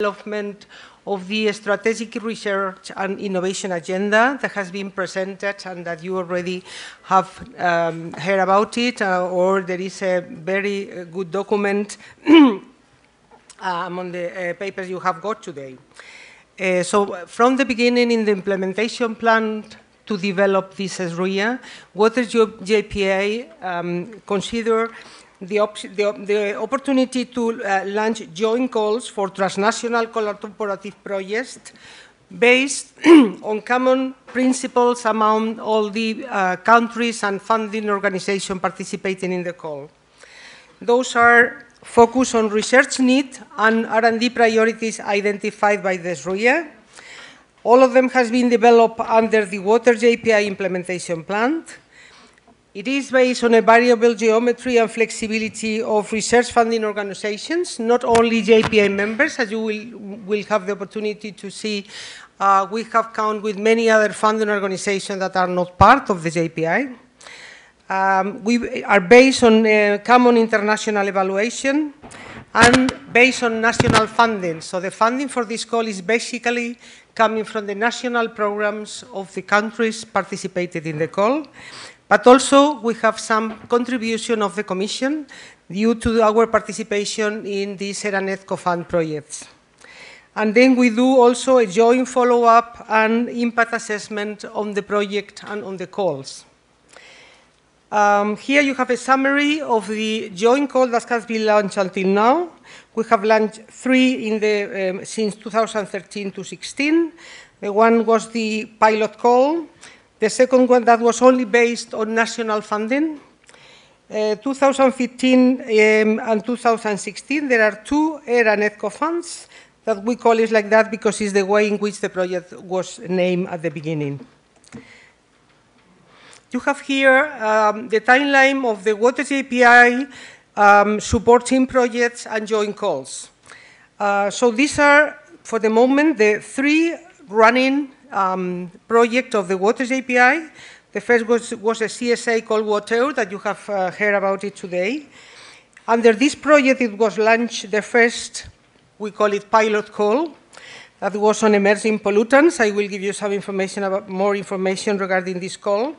development of the strategic research and innovation agenda that has been presented and that you already have um, heard about it, uh, or there is a very uh, good document uh, among the uh, papers you have got today. Uh, so from the beginning in the implementation plan to develop this what does your JPI um, consider the, the, the, opportunity to uh, launch joint calls for transnational collaborative projects based on common principles among all the uh, countries and funding organizations participating in the call. Those are focus on research need and R&D priorities identified by the SRIA. All of them has been developed under the Water JPI implementation plan. It is based on a variable geometry and flexibility of research funding organizations, not only JPI members, as you will, will have the opportunity to see. Uh, we have count with many other funding organizations that are not part of the JPI. Um, we are based on uh, common international evaluation and based on national funding. So the funding for this call is basically coming from the national programs of the countries participated in the call. But also we have some contribution of the Commission due to our participation in the Seranet co-fund projects. And then we do also a joint follow-up and impact assessment on the project and on the calls. Um, here you have a summary of the joint call that has been launched until now. We have launched three in the, um, since 2013 to 16. The one was the pilot call, the second one that was only based on national funding. Uh, 2015 um, and 2016, there are two ERA-NET Cofunds that we call it like that because it's the way in which the project was named at the beginning. You have here um, the timeline of the Water JPI um, supporting projects and joint calls. Uh, so these are, for the moment, the three running um, project of the Waters JPI. The first was, was a CSA called Water that you have uh, heard about it today. Under this project, it was launched the first, we call it pilot call, that was on emerging pollutants. I will give you some information about more information regarding this call.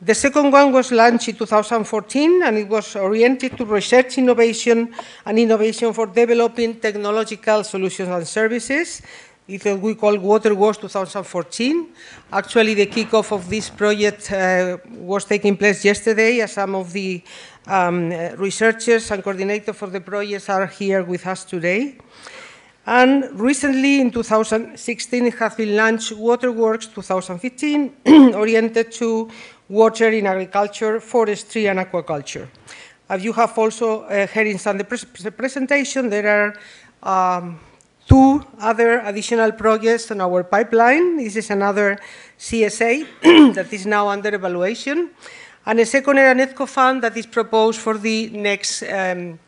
The second one was launched in 2014 and it was oriented to research innovation and innovation for developing technological solutions and services. We call Waterworks 2014. Actually, the kickoff of this project uh, was taking place yesterday, as some of the um, researchers and coordinators for the projects are here with us today. And recently, in 2016, it has been launched Waterworks 2015, oriented to water in agriculture, forestry, and aquaculture. As you have also uh, heard in the presentation, there are um, two other additional projects on our pipeline. This is another CSA that is now under evaluation, and a second ERA-NET Cofund that is proposed for the next um,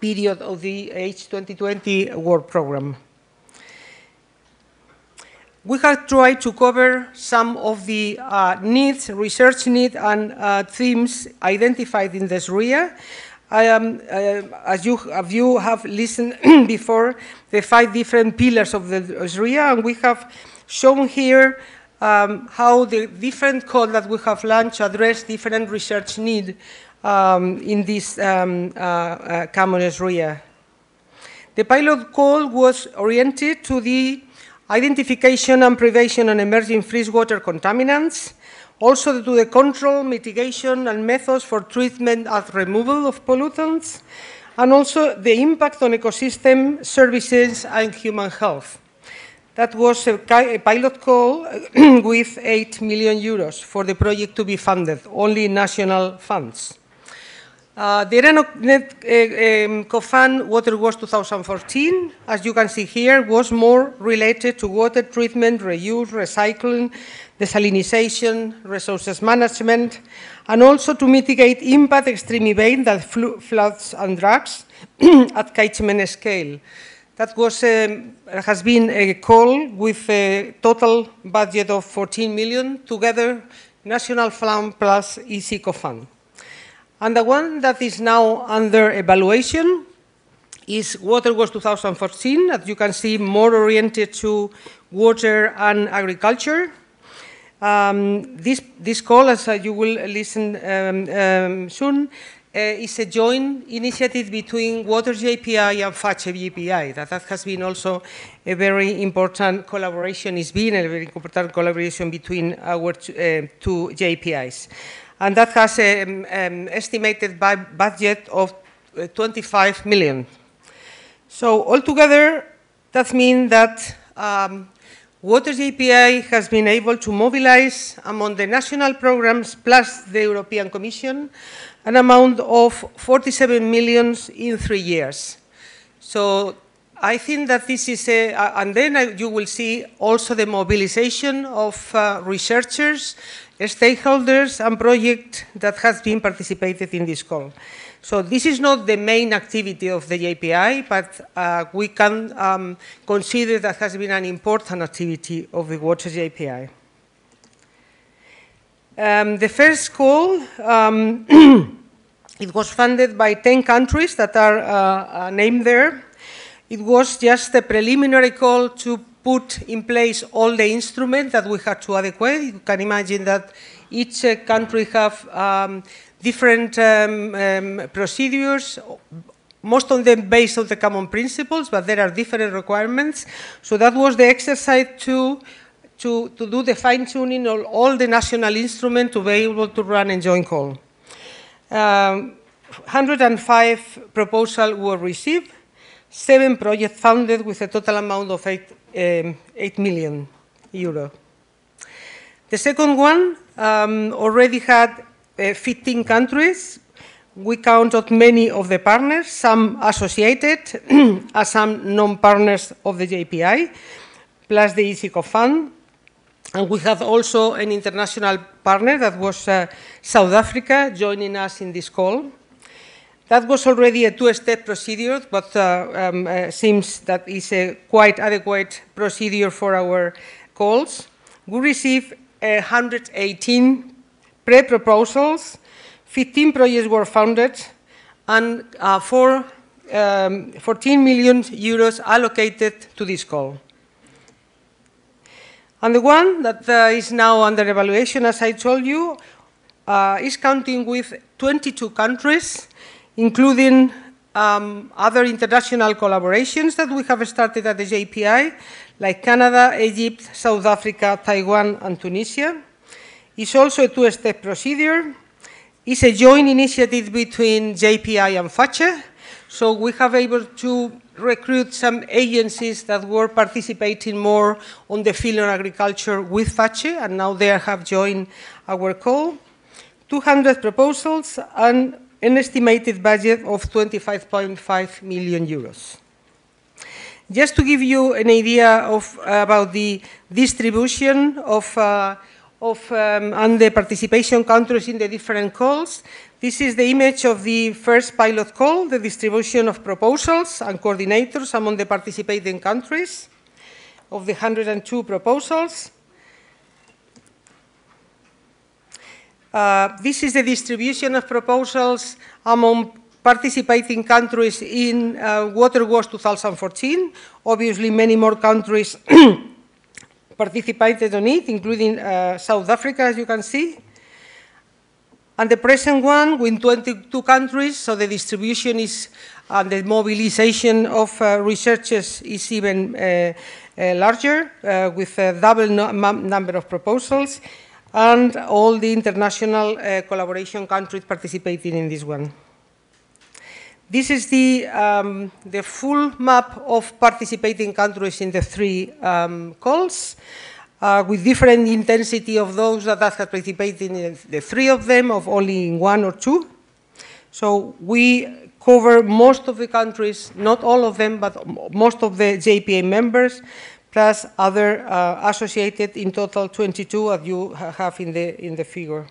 period of the H2020 work program. We have tried to cover some of the uh, needs, research needs, and uh, themes identified in this RIA. Um, uh, as, you, as, you, have listened before, the five different pillars of the SRIA, and we have shown here um, how the different code that we have launched address different research needs um, in this um, uh, uh, common SRIA. The pilot call was oriented to the identification and prevention on emerging freshwater contaminants, also to the control, mitigation, and methods for treatment and removal of pollutants, and also the impact on ecosystem services and human health. That was a, a pilot call with 8 million euros for the project to be funded, only national funds. Uh, the ERANET uh, um, Cofund Water Wars 2014, as you can see here, was more related to water treatment, reuse, recycling, desalination, resources management, and also to mitigate impact extreme events that floods and droughts at catchment scale. That was, um, has been a call with a total budget of 14 million, together National Fund plus EC Cofund. And the one that is now under evaluation is Waterworks 2014, as you can see, more oriented to water and agriculture. Um, this, this call, as you will listen um, um, soon, uh, is a joint initiative between Water JPI and FACCE JPI. That, that has been also a very important collaboration, it's been a very important collaboration between our uh, two JPIs. And that has an um, estimated budget of uh, 25 million. So altogether, that means that um, Waters JPI has been able to mobilize among the national programs plus the European Commission an amount of 47 million in three years. So I think that this is a, and then you will see also the mobilization of uh, researchers, stakeholders, and projects that has been participated in this call. So this is not the main activity of the JPI, but uh, we can um, consider that has been an important activity of the Water JPI. Um, the first call, um, it was funded by 10 countries that are uh, uh, named there. It was just a preliminary call to put in place all the instruments that we had to adequate. You can imagine that each uh, country have um, different um, um, procedures, most of them based on the common principles, but there are different requirements. So that was the exercise to, to, to do the fine-tuning of all the national instruments to be able to run a joint call. Um, 105 proposals were received, seven projects funded with a total amount of 8, um, 8 million euro. The second one um, already had 15 countries. We counted many of the partners, some associated, and some non-partners of the JPI, plus the EC Cofund. And we have also an international partner that was uh, South Africa joining us in this call. That was already a two-step procedure, but uh, um, uh, seems that is a quite adequate procedure for our calls. We received 118 pre-proposals, 15 projects were funded, and uh, four, um, 14 million euros allocated to this call. And the one that uh, is now under evaluation, as I told you, uh, is counting with 22 countries, including um, other international collaborations that we have started at the JPI, like Canada, Egypt, South Africa, Taiwan, and Tunisia. It's also a two-step procedure. It's a joint initiative between JPI and FACCE. So we have able to recruit some agencies that were participating more on the field of agriculture with FACCE, and now they have joined our call. 200 proposals and an estimated budget of 25.5 million euros. Just to give you an idea of about the distribution of uh, of, um, and the participation countries in the different calls. This is the image of the first pilot call, the distribution of proposals and coordinators among the participating countries of the 102 proposals. Uh, this is the distribution of proposals among participating countries in uh, Waterworks 2014. Obviously, many more countries participated on it, including uh, South Africa, as you can see. And the present one with 22 countries, so the distribution is, and the mobilization of uh, researchers is even uh, uh larger, uh, with a double no number of proposals, and all the international uh, collaboration countries participating in this one. This is the, um, the full map of participating countries in the three um, calls, uh, with different intensity of those that have participated in the three of them, of only in one or two. So we cover most of the countries, not all of them, but most of the JPI members, plus other uh, associated, in total 22, as you have in the, in the figure.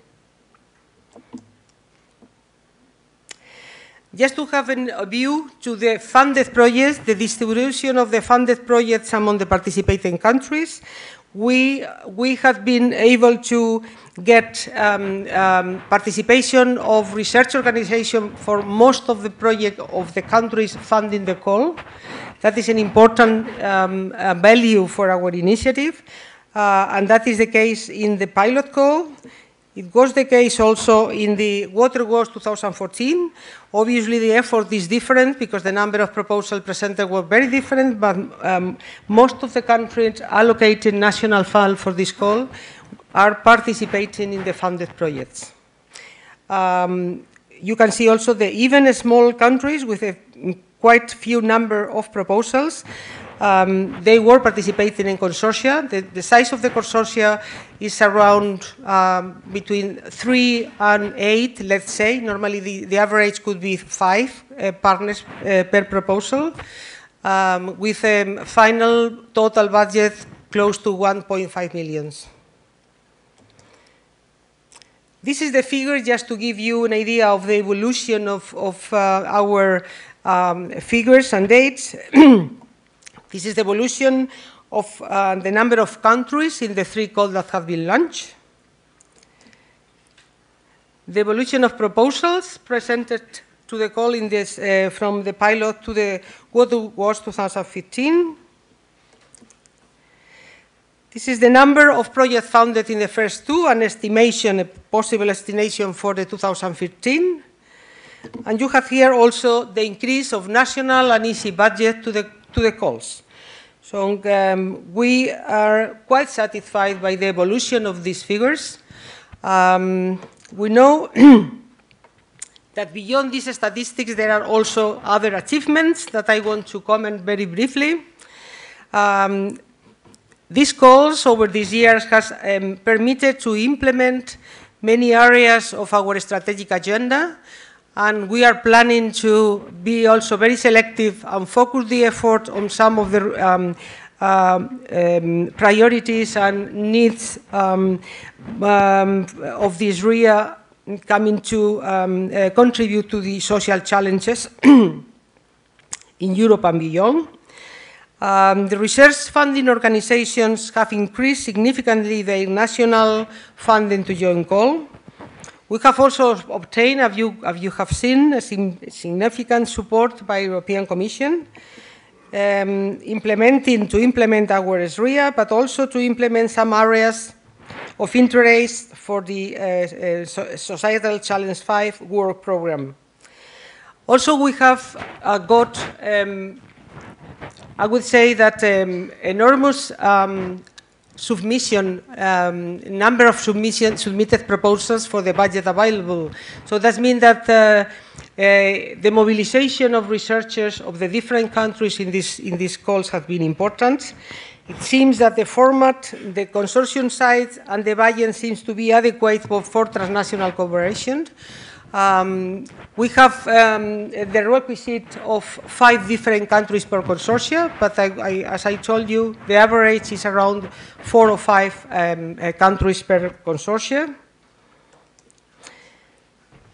Just to have a view to the funded projects, the distribution of the funded projects among the participating countries, we, we have been able to get um, um, participation of research organizations for most of the project of the countries funding the call. That is an important um, uh, value for our initiative, uh, and that is the case in the pilot call. It was the case also in the Waterworks 2014. Obviously, the effort is different because the number of proposals presented were very different, but um, most of the countries allocated national funds for this call are participating in the funded projects. Um, you can see also the even small countries with a quite few number of proposals um, they were participating in consortia. The, the, size of the consortia is around um, between three and eight, let's say. Normally, the, the average could be five uh, partners uh, per proposal, um, with a final total budget close to 1.5 million. This is the figure just to give you an idea of the evolution of, of uh, our um, figures and dates. This is the evolution of uh, the number of countries in the three calls that have been launched. The evolution of proposals presented to the call in this, uh, from the pilot to the what was 2015. This is the number of projects funded in the first two, an estimation, a possible estimation for the 2015. And you have here also the increase of national and EC budget to the, to the calls. So um, we are quite satisfied by the evolution of these figures. Um, we know that beyond these statistics, there are also other achievements that I want to comment very briefly. Um, these calls over these years has um, permitted to implement many areas of our strategic agenda, and we are planning to be also very selective and focus the effort on some of the um, uh, um, priorities and needs um, um of this RIA coming to um, uh, contribute to the social challenges in Europe and beyond. Um, the research funding organizations have increased significantly their national funding to join call. We have also obtained, as you, as you have seen, significant support by the European Commission, um, implementing to implement our SRIA, but also to implement some areas of interest for the uh, uh, Societal Challenge 5 work program. Also, we have uh, got, um, I would say that um, enormous um, submission, um, number of submission, submitted proposals for the budget available. So that means that uh, uh, the mobilization of researchers of the different countries in, this, in these calls has been important. It seems that the format, the consortium size and the budget seems to be adequate for transnational cooperation. Um, we have um, the requisite of five different countries per consortia, but I, I, as I told you, the average is around four or five um, uh, countries per consortia.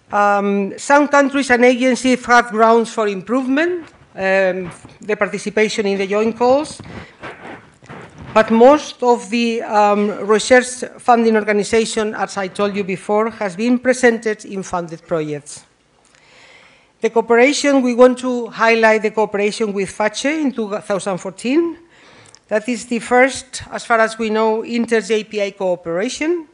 Um, some countries and agencies have grounds for improvement, um, the participation in the joint calls, but most of the um, research funding organization, as I told you before, has been presented in funded projects. The cooperation, we want to highlight the cooperation with FACCE in 2014. That is the first, as far as we know, inter-JPI cooperation,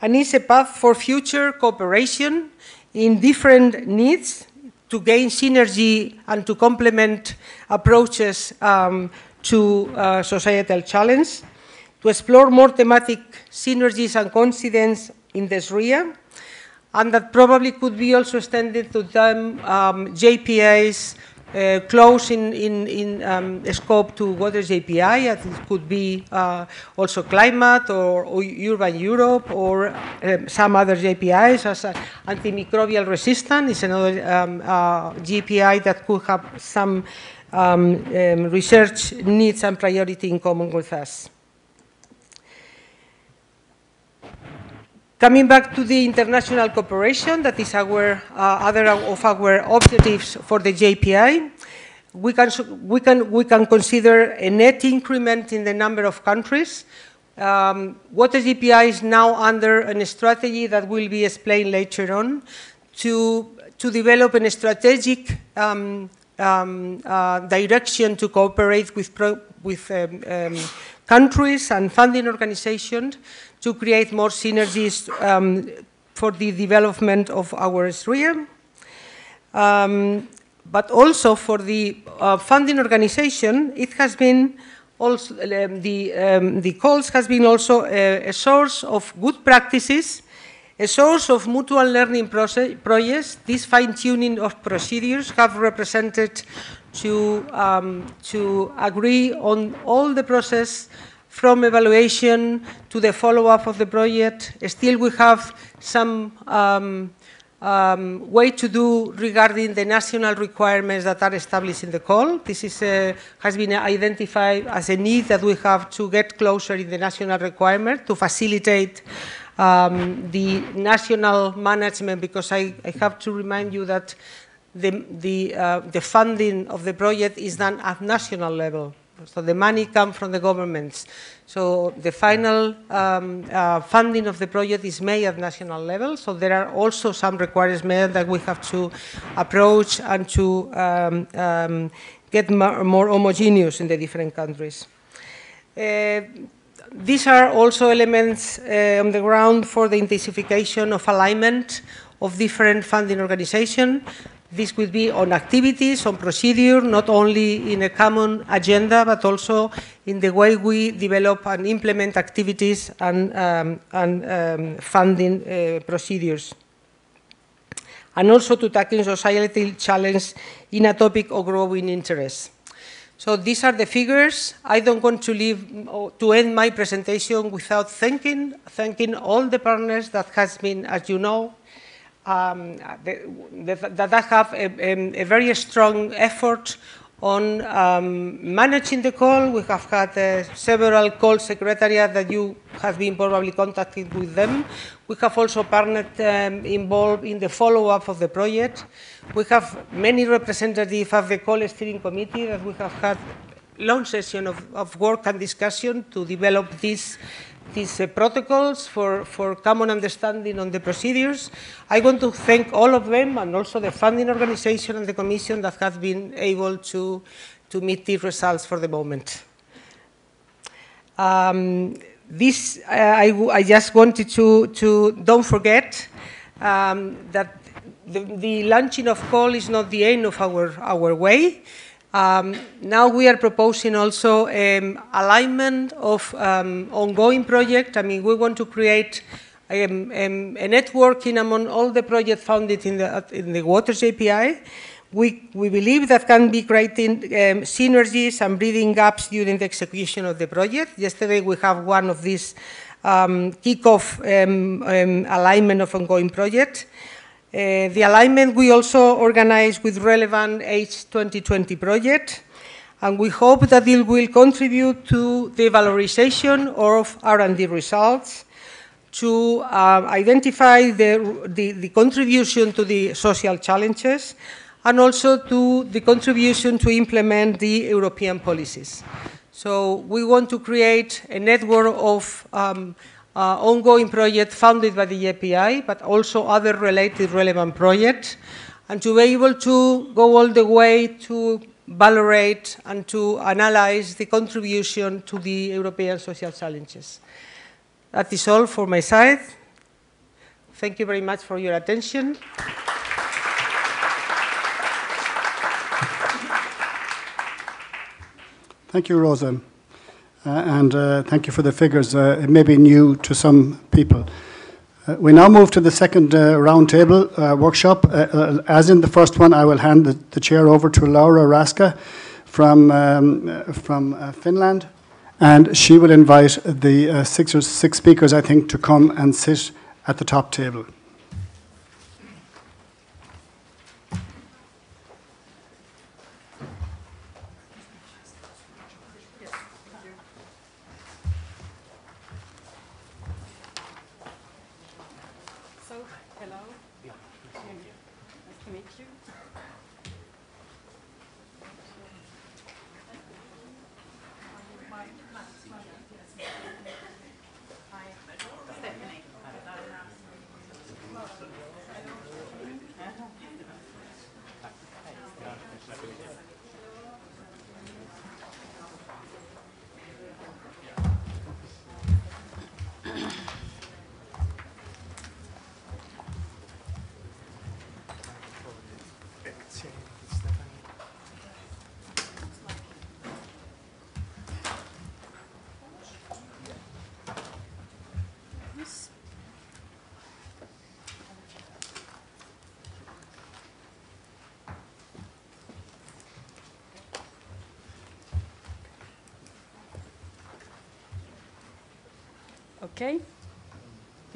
and is a path for future cooperation in different needs to gain synergy and to complement approaches um, to uh, societal challenge, to explore more thematic synergies and coincidence in this area, and that probably could be also extended to them um, JPIs uh, close in, in, in um, scope to water JPI, it could be uh, also climate or, or, urban Europe or um, some other JPIs as uh, antimicrobial resistance is another um, uh, JPI that could have some um, um, research needs and priority in common with us. Coming back to the international cooperation, that is our uh, other of our objectives for the JPI, we can, we, can, we can consider a net increment in the number of countries Um, Water JPI is now under a strategy that will be explained later on to, to develop a strategic um, um, uh, direction to cooperate with, with um, um, countries and funding organizations to create more synergies um, for the development of our SRIA. Um, but also for the uh, funding organization, it has been also, um, the, the calls has been also a, a, source of good practices, a source of mutual learning process projects. This fine-tuning of procedures have represented to, um, to agree on all the process from evaluation to the follow-up of the project. Still, we have some um, um, way to do regarding the national requirements that are established in the call. This is, uh, has been identified as a need that we have to get closer in the national requirement to facilitate um, the national management because I, I, have to remind you that the, the, uh, the funding of the project is done at national level. So the money comes from the governments. So the final um, uh, funding of the project is made at national level. So there are also some requirements that we have to approach and to um, um, get more, homogeneous in the different countries. Uh, these are also elements uh, on the ground for the intensification of alignment of different funding organizations this could be on activities, on procedure, not only in a common agenda, but also in the way we develop and implement activities and, um, and um, funding uh, procedures. And also to tackle societal challenge in a topic of growing interest. So these are the figures. I don't want to leave to end my presentation without thanking, thanking all the partners that has been, as you know, um, that have a, a, very strong effort on um, managing the call. We have had uh, several call secretariats that you have been probably contacted with them. We have also partnered um, involved in the follow-up of the project. We have many representatives of the call steering committee that we have had long session of, of work and discussion to develop this these uh, protocols for, for common understanding on the procedures. I want to thank all of them and also the funding organization and the commission that have been able to, to meet these results for the moment. Um, this, uh, I, I, just wanted to, to don't forget um, that the, the launching of call is not the end of our, our way. Um, now we are proposing also um, alignment of um, ongoing projects. I mean, we want to create um, um, a networking among all the projects founded in the, in the Waters JPI. We, we believe that can be creating um, synergies and breathing gaps during the execution of the project. Yesterday we have one of these kick-off alignment of ongoing projects. Uh, the alignment we also organize with relevant H2020 project, and we hope that it will contribute to the valorization of R&D results, to uh, identify the, the, the, contribution to the social challenges, and also to the contribution to implement the European policies. So we want to create a network of um, uh, ongoing project funded by the JPI, but also other related relevant projects, and to be able to go all the way to valorate and to analyze the contribution to the European social challenges. That is all for my side. Thank you very much for your attention. Thank you, Rosa. Uh, and uh, thank you for the figures. Uh, it may be new to some people. Uh, we now move to the second uh, roundtable uh, workshop. as in the first one, I will hand the, the chair over to Laura Raaska from, um, from Finland, and she will invite the six or six speakers, I think, to come and sit at the top table.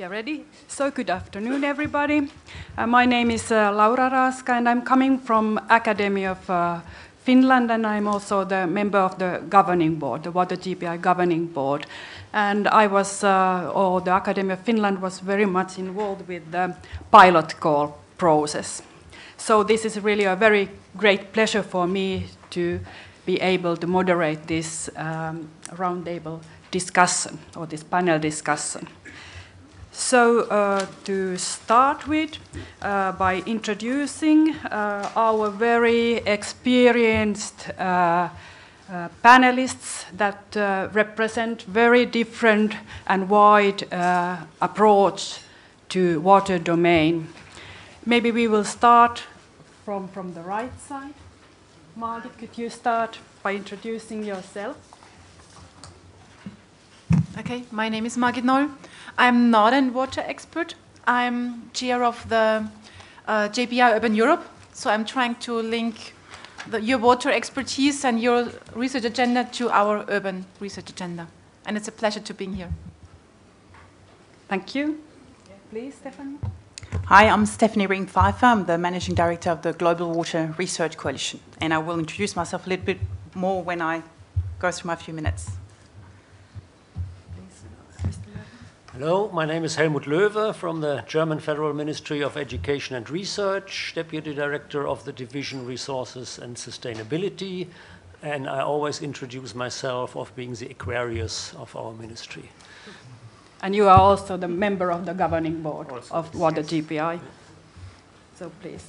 Are ready. So good afternoon, everybody. Uh, my name is uh, Laura Raaska, and I'm coming from Academy of uh, Finland, and I'm also the member of the governing board, the Water JPI governing board. And I was, uh, or the Academy of Finland was very much involved with the pilot call process. So this is really a very great pleasure for me to be able to moderate this um, roundtable discussion or this panel discussion. So, uh, to start with, uh, by introducing uh, our very experienced uh, uh, panelists that uh, represent very different and wide approach to water domain. Maybe we will start from, from the right side. Margit, could you start by introducing yourself? Okay, my name is Margit Noll. I'm not a water expert. I'm chair of the uh, JPI Urban Europe. So I'm trying to link the, your water expertise and your research agenda to our urban research agenda. And it's a pleasure to be here. Thank you. Please, Stephanie. Hi, I'm Stephanie Rinck-Pfeiffer. I'm the Managing Director of the Global Water Research Coalition. And I will introduce myself a little bit more when I go through my few minutes. Hello, my name is Helmut Löwe from the German Federal Ministry of Education and Research, Deputy Director of the Division Resources and Sustainability, and I always introduce myself of being the Aquarius of our ministry. And you are also the member of the governing board also, of Water yes. JPI. So please.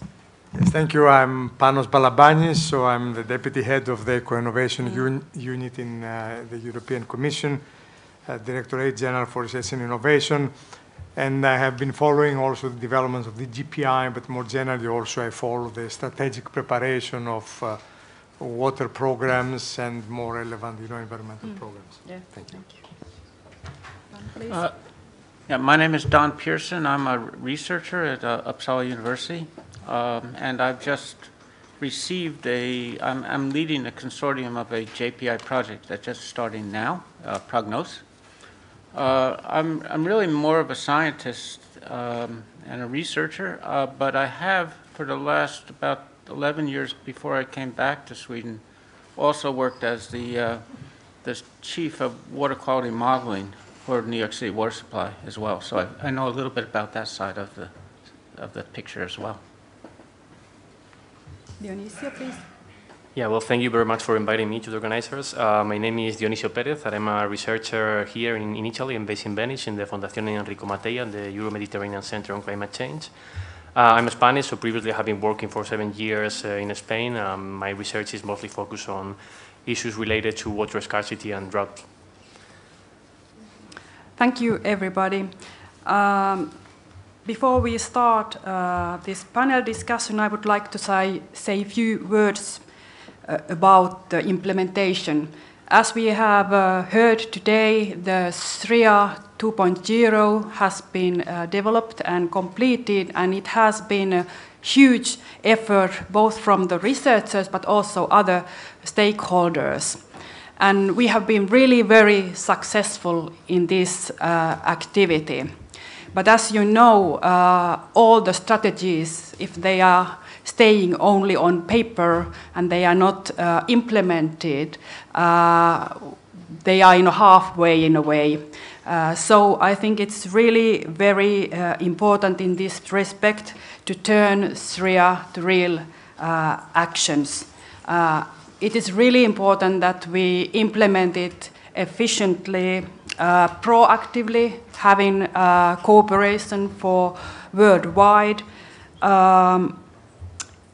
Yes, thank you. I'm Panos Balabanis, so I'm the deputy head of the Eco-Innovation mm. un Unit in uh, the European Commission Directorate General for Research and Innovation. And I have been following also the developments of the JPI, but more generally also I follow the strategic preparation of uh, water programs and more relevant, you know, environmental mm. programs. Yeah. Thank you. Thank you. Uh, yeah, my name is Don Pierson. I'm a researcher at uh, Uppsala University, um, and I've just received a. I'm, I'm leading a consortium of a JPI project that's just starting now, uh, Prognos, uh, I'm, I'm really more of a scientist um, and a researcher, uh, but I have, for the last about 11 years before I came back to Sweden, also worked as the, uh, the chief of water quality modeling for New York City water supply as well. So I, I know a little bit about that side of the, of the picture as well. Dionisio, please. Yeah, well, thank you very much for inviting me to the organizers. Uh, my name is Dionisio Perez, and I'm a researcher here in, in Italy. I'm based in Venice in the Fondazione Enrico Mattei and the Euro-Mediterranean Center on Climate Change. Uh, I'm Spanish, so previously I have been working for seven years uh, in Spain. Um, my research is mostly focused on issues related to water scarcity and drought. Thank you, everybody. Um, before we start uh, this panel discussion, I would like to say, say a few words about the implementation. As we have uh, heard today, the SRIA 2.0 has been uh, developed and completed, and it has been a huge effort both from the researchers but also other stakeholders. And we have been really very successful in this uh, activity. But as you know, uh, all the strategies, if they are staying only on paper and they are not uh, implemented, uh, they are in a halfway in a way. Uh, so I think it's really very uh, important in this respect to turn SRIA to real uh, actions. Uh, it is really important that we implement it efficiently, proactively, having cooperation for worldwide. Um,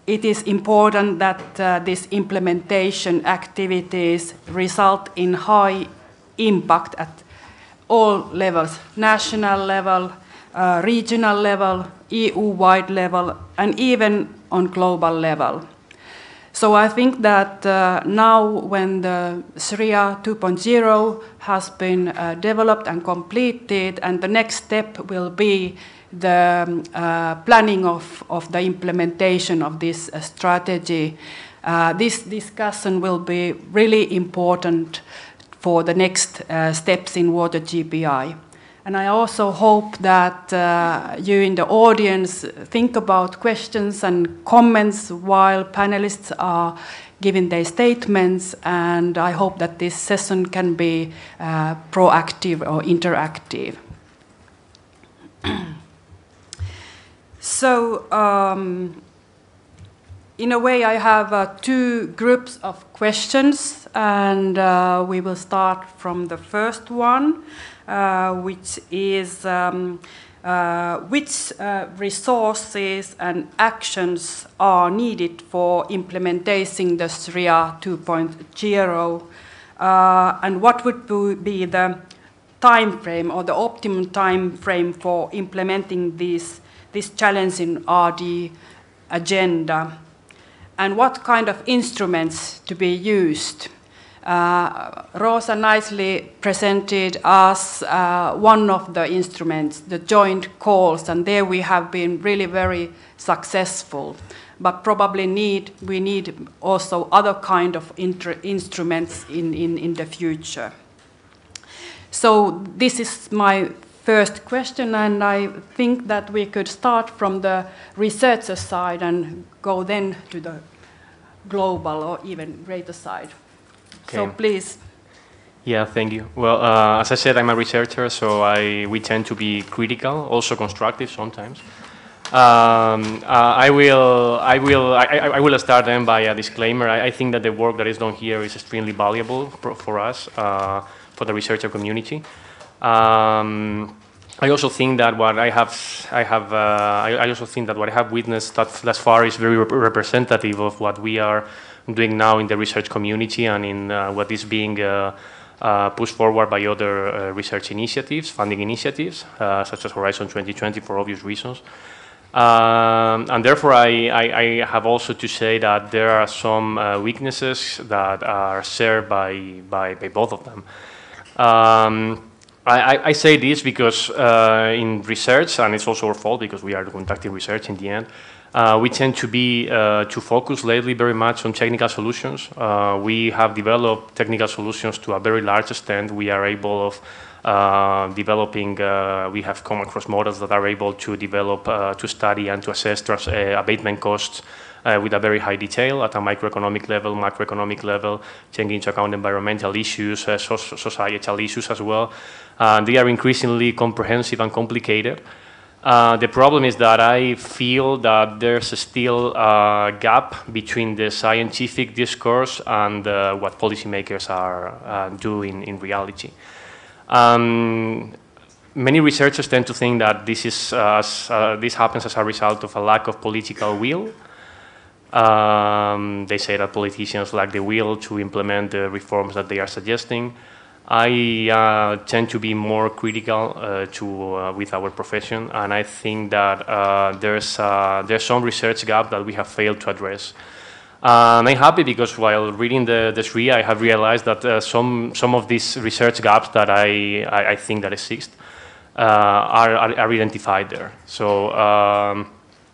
it is important that uh, this implementation activities result in high impact at all levels, national level, uh, regional level, EU-wide level, and even on global level. So I think that uh, now when the SRIA 2.0 has been uh, developed and completed, and the next step will be the um, uh, planning of, of the implementation of this uh, strategy. Uh, this discussion will be really important for the next steps in water JPI. And I also hope that uh, you in the audience think about questions and comments while panelists are giving their statements. And I hope that this session can be uh, proactive or interactive. so, um, in a way, I have uh, two groups of questions, and uh, we will start from the first one, uh, which is um, uh, which uh, resources and actions are needed for implementing the SRIA 2.0, uh, and what would be the time frame or the optimum time frame for implementing this, this challenging RD agenda and what kind of instruments to be used. Uh, Rosa nicely presented us uh, one of the instruments, the joint calls, and there we have been really very successful. But probably need we need also other kind of instruments in, in, in the future. So this is my first question, and I think that we could start from the researcher side and go then to the global or even greater side. Okay. So please. Yeah, thank you. Well, uh, as I said, I'm a researcher, so I, we tend to be critical, also constructive sometimes. Um, uh, I will, I will, I, I, will start then by a disclaimer. I, I, think that the work that is done here is extremely valuable for, for us, uh, for the researcher community. Um, I also think that what I have, I have, uh, I, I, also think that what I have witnessed thus far is very rep representative of what we are doing now in the research community and in uh, what is being uh, uh pushed forward by other uh, research initiatives, funding initiatives, uh, such as Horizon 2020 for obvious reasons. Um, and therefore, I, I, I, have also to say that there are some weaknesses that are shared by, by, by both of them. Um, I, I, say this because uh, in research, and it's also our fault because we are conducting research in the end, uh, we tend to be uh, to focus lately very much on technical solutions. Uh, we have developed technical solutions to a very large extent. We are able of uh, developing, uh, we have come across models that are able to develop, to study and to assess abatement costs uh, with a very high detail at a microeconomic level, macroeconomic level, taking into account environmental issues, uh, so societal issues as well. Uh, they are increasingly comprehensive and complicated. Uh, the problem is that I feel that there's still a gap between the scientific discourse and uh, what policymakers are uh, doing in reality. Um, many researchers tend to think that this, is, uh, this happens as a result of a lack of political will um, they say that politicians lack the will to implement the reforms that they are suggesting. I uh, tend to be more critical uh, to uh, with our profession, and I think that uh, there's uh, there's some research gap that we have failed to address. And I'm happy because while reading the, the SRIA, I have realized that uh, some some of these research gaps that I I, I think that exist are, are, are identified there. So um,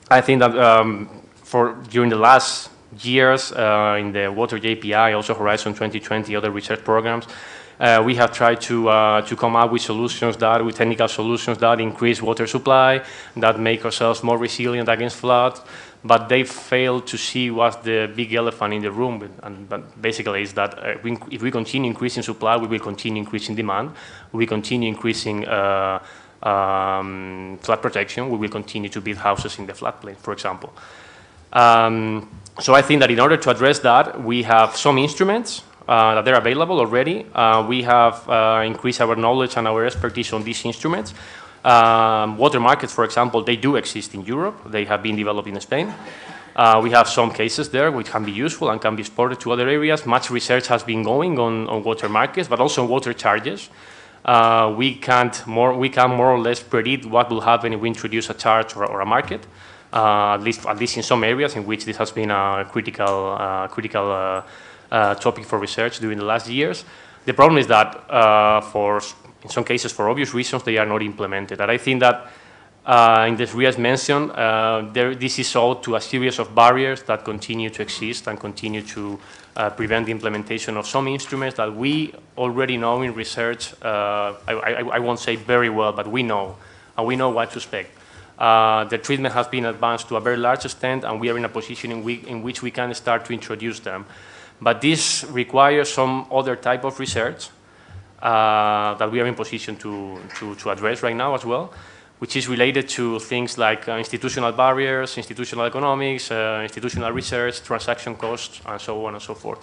I think that. Um, for during the last years uh, in the Water JPI, also Horizon 2020, other research programs, uh, we have tried to, uh, to come up with solutions that, with technical solutions that increase water supply, that make ourselves more resilient against floods, but they fail to see what's the big elephant in the room. And basically is that uh, if we continue increasing supply, we will continue increasing demand, we continue increasing uh, um, flood protection, we will continue to build houses in the floodplain, for example. Um, so I think that in order to address that, we have some instruments uh, that are available already. Uh, we have uh, increased our knowledge and our expertise on these instruments. Um, water markets, for example, they do exist in Europe. They have been developed in Spain. Uh, we have some cases there which can be useful and can be exported to other areas. Much research has been going on, on water markets, but also water charges. Uh, we, can't more, we can more or less predict what will happen if we introduce a charge or, or a market uh, at least at least in some areas in which this has been a critical uh, critical uh, uh, topic for research during the last years. The problem is that for in some cases, for obvious reasons, they are not implemented. And I think that Uh, in the RIAS mentioned, uh, there, this is all to a series of barriers that continue to exist and continue to uh, prevent the implementation of some instruments that we already know in research, uh, I, I, I won't say very well, but we know, and we know what to expect. Uh, the treatment has been advanced to a very large extent, and we are in a position in, we, in which we can start to introduce them. But this requires some other type of research uh, that we are in position to, to, to address right now as well which is related to things like uh, institutional barriers, institutional economics, uh, institutional research, transaction costs, and so on and so forth.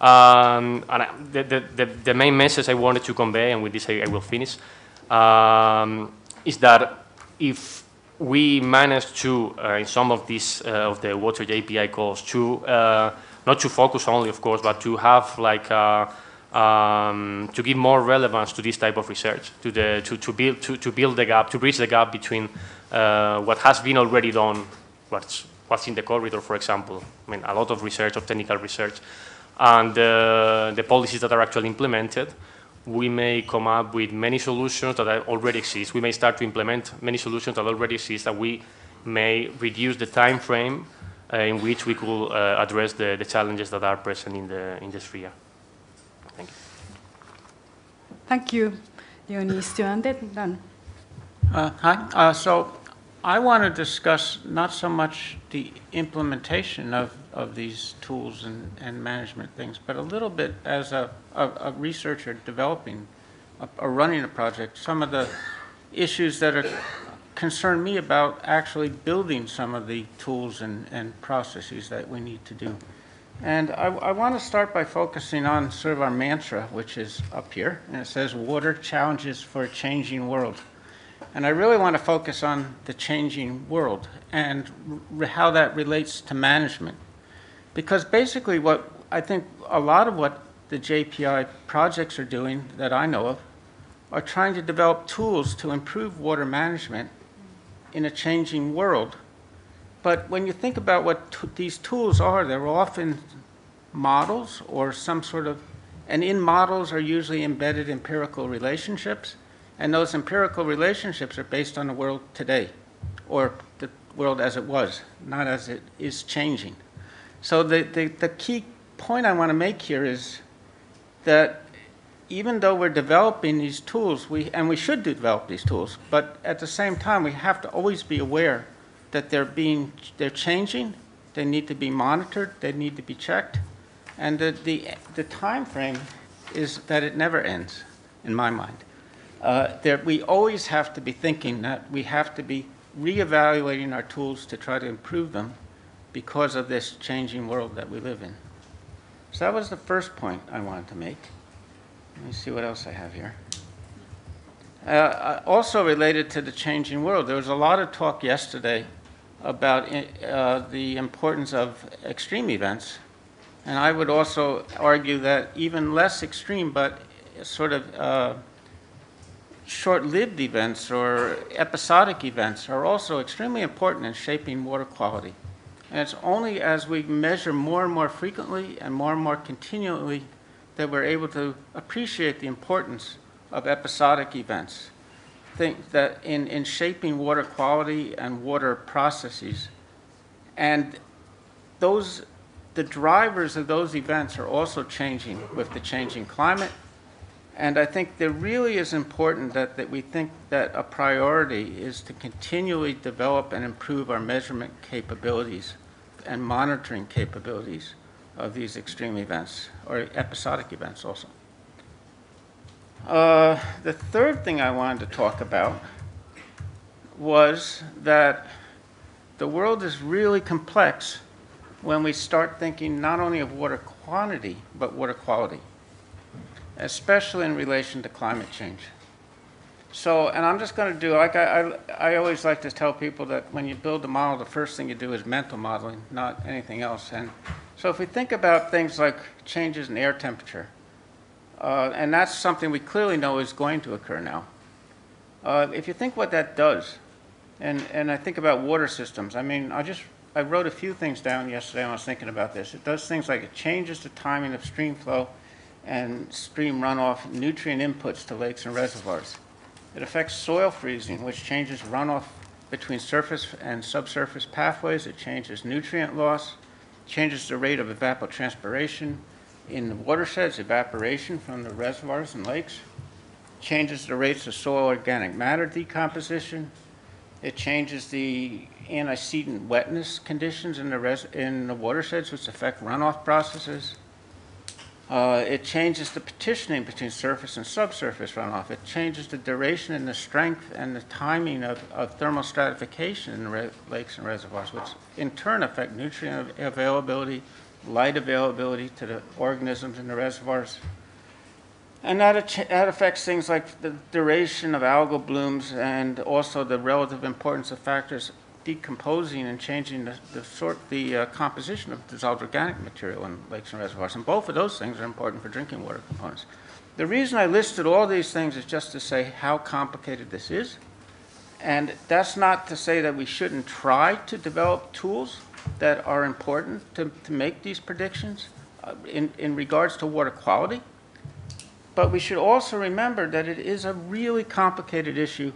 Um, and I, the, the, the, main message I wanted to convey, and with this I, I will finish, um, is that if we managed to, uh, in some of these uh, of the Water JPI calls, to uh, not to focus only, of course, but to have like um, to give more relevance to this type of research, to, the, to, to, build, to, to build the gap, to bridge the gap between uh, what has been already done, what's, what's in the corridor, for example. I mean, a lot of research, of technical research, and uh, the policies that are actually implemented. We may come up with many solutions that already exist. We may start to implement many solutions that already exist, and we may reduce the time frame uh, in which we could uh, address the, the challenges that are present in the, in the sphere. Thank you. Thank you, Dionisio. And then Don. Uh, hi. Uh, so I want to discuss not so much the implementation of, of these tools and, and management things, but a little bit as a, a, a researcher developing or running a project, some of the issues that are concern me about actually building some of the tools and, and processes that we need to do. And I, I want to start by focusing on sort of our mantra, which is up here, and it says water challenges for a changing world. And I really want to focus on the changing world and how that relates to management. Because basically, what I think a lot of what the JPI projects are doing that I know of are trying to develop tools to improve water management in a changing world but when you think about what these tools are, they're often models or some sort of, and in models are usually embedded empirical relationships, and those empirical relationships are based on the world today, or the world as it was, not as it is changing. So the, the, the key point I want to make here is that even though we're developing these tools, we, and we should develop these tools, but at the same time, we have to always be aware that they're being they're changing. They need to be monitored. They need to be checked, and the the, the time frame is that it never ends, in my mind. Uh, there, we always have to be thinking that we have to be reevaluating our tools to try to improve them because of this changing world that we live in. So that was the first point I wanted to make. Let me see what else I have here. Uh, uh also related to the changing world, there was a lot of talk yesterday about uh, the importance of extreme events. And I would also argue that even less extreme, but sort of uh, short lived events or episodic events are also extremely important in shaping water quality. And it's only as we measure more and more frequently and more and more continually that we're able to appreciate the importance of episodic events think that in, in shaping water quality and water processes, and those, the drivers of those events are also changing with the changing climate. And I think that really is important that, that we think that a priority is to continually develop and improve our measurement capabilities and monitoring capabilities of these extreme events or episodic events also. Uh, the third thing I wanted to talk about was that the world is really complex when we start thinking not only of water quantity, but water quality, especially in relation to climate change. So, and I'm just going to do, like I, I, I, always like to tell people that when you build a model, the first thing you do is mental modeling, not anything else. And so if we think about things like changes in air temperature, uh, and that's something we clearly know is going to occur now. Uh, if you think what that does, and, and I think about water systems, I mean, I just, I wrote a few things down yesterday when I was thinking about this. It does things like it changes the timing of stream flow and stream runoff, nutrient inputs to lakes and reservoirs. It affects soil freezing, which changes runoff between surface and subsurface pathways. It changes nutrient loss, changes the rate of evapotranspiration in the watersheds, evaporation from the reservoirs and lakes, changes the rates of soil organic matter decomposition. It changes the antecedent wetness conditions in the, res- in the watersheds, which affect runoff processes. Uh, it changes the partitioning between surface and subsurface runoff. It changes the duration and the strength and the timing of, of thermal stratification in lakes and reservoirs, which in turn affect nutrient availability, light availability to the organisms in the reservoirs. And that, that affects things like the duration of algal blooms and also the relative importance of factors decomposing and changing the, the sort, the uh, composition of dissolved organic material in lakes and reservoirs. And both of those things are important for drinking water components. The reason I listed all these things is just to say how complicated this is. And that's not to say that we shouldn't try to develop tools that are important to, to make these predictions uh, in, in regards to water quality. But we should also remember that it is a really complicated issue,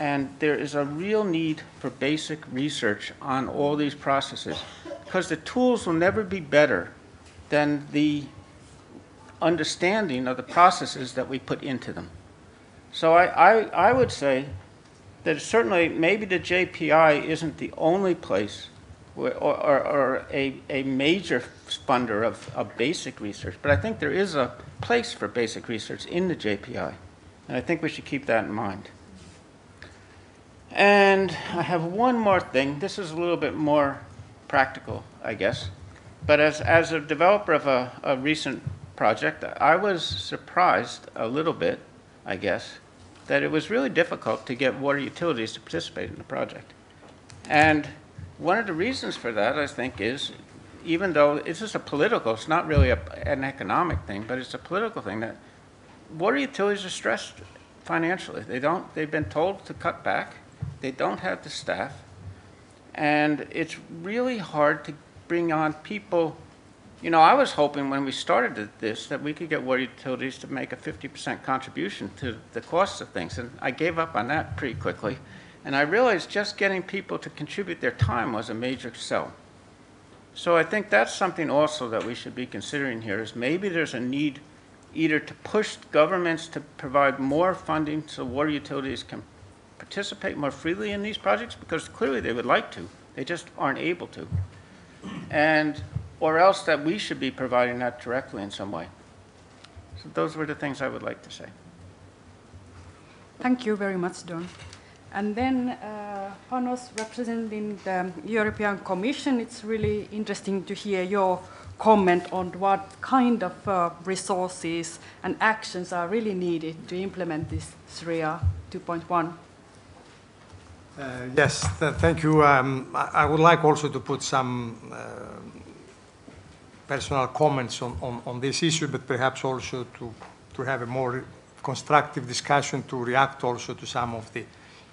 and there is a real need for basic research on all these processes, because the tools will never be better than the understanding of the processes that we put into them. So I, I, I would say that certainly maybe the JPI isn't the only place or, or, or a, a major funder of, of basic research, but I think there is a place for basic research in the JPI, and I think we should keep that in mind. And I have one more thing. This is a little bit more practical, I guess. But as, as a developer of a, a recent project, I was surprised a little bit, I guess, that it was really difficult to get water utilities to participate in the project. And one of the reasons for that, I think, is even though it's just a political, it's not really a, an economic thing, but it's a political thing that water utilities are stressed financially. They don't, they've been told to cut back. They don't have the staff. And it's really hard to bring on people. You know, I was hoping when we started this that we could get water utilities to make a 50% contribution to the costs of things. And I gave up on that pretty quickly. And I realized just getting people to contribute their time was a major sell. So I think that's something also that we should be considering here is maybe there's a need either to push governments to provide more funding so water utilities can participate more freely in these projects because clearly they would like to. They just aren't able to. And or else that we should be providing that directly in some way. So those were the things I would like to say. Thank you very much, Don. And then, uh, Panos, representing the European Commission, it's really interesting to hear your comment on what kind of uh, resources and actions are really needed to implement this SRIA 2.1. Uh, yes, th- thank you. Um, I, I would like also to put some uh, personal comments on, on, on this issue, but perhaps also to, to have a more constructive discussion to react also to some of the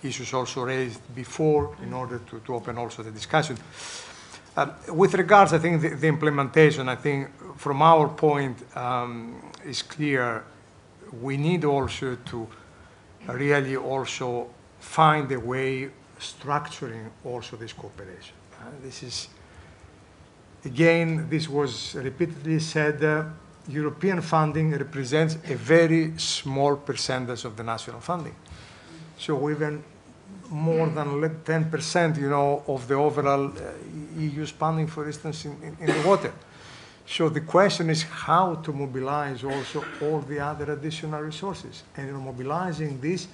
issues also raised before in order to, to open also the discussion. Uh, with regards, I think the, the, implementation, I think from our point um, is clear. We need also to really also find a way structuring also this cooperation. Uh, this is, again, this was repeatedly said, uh, European funding represents a very small percentage of the national funding. So even more than 10%, you know, of the overall uh, EU spending, for instance, in, in, in, the water. So the question is how to mobilize also all the other additional resources. And in mobilizing this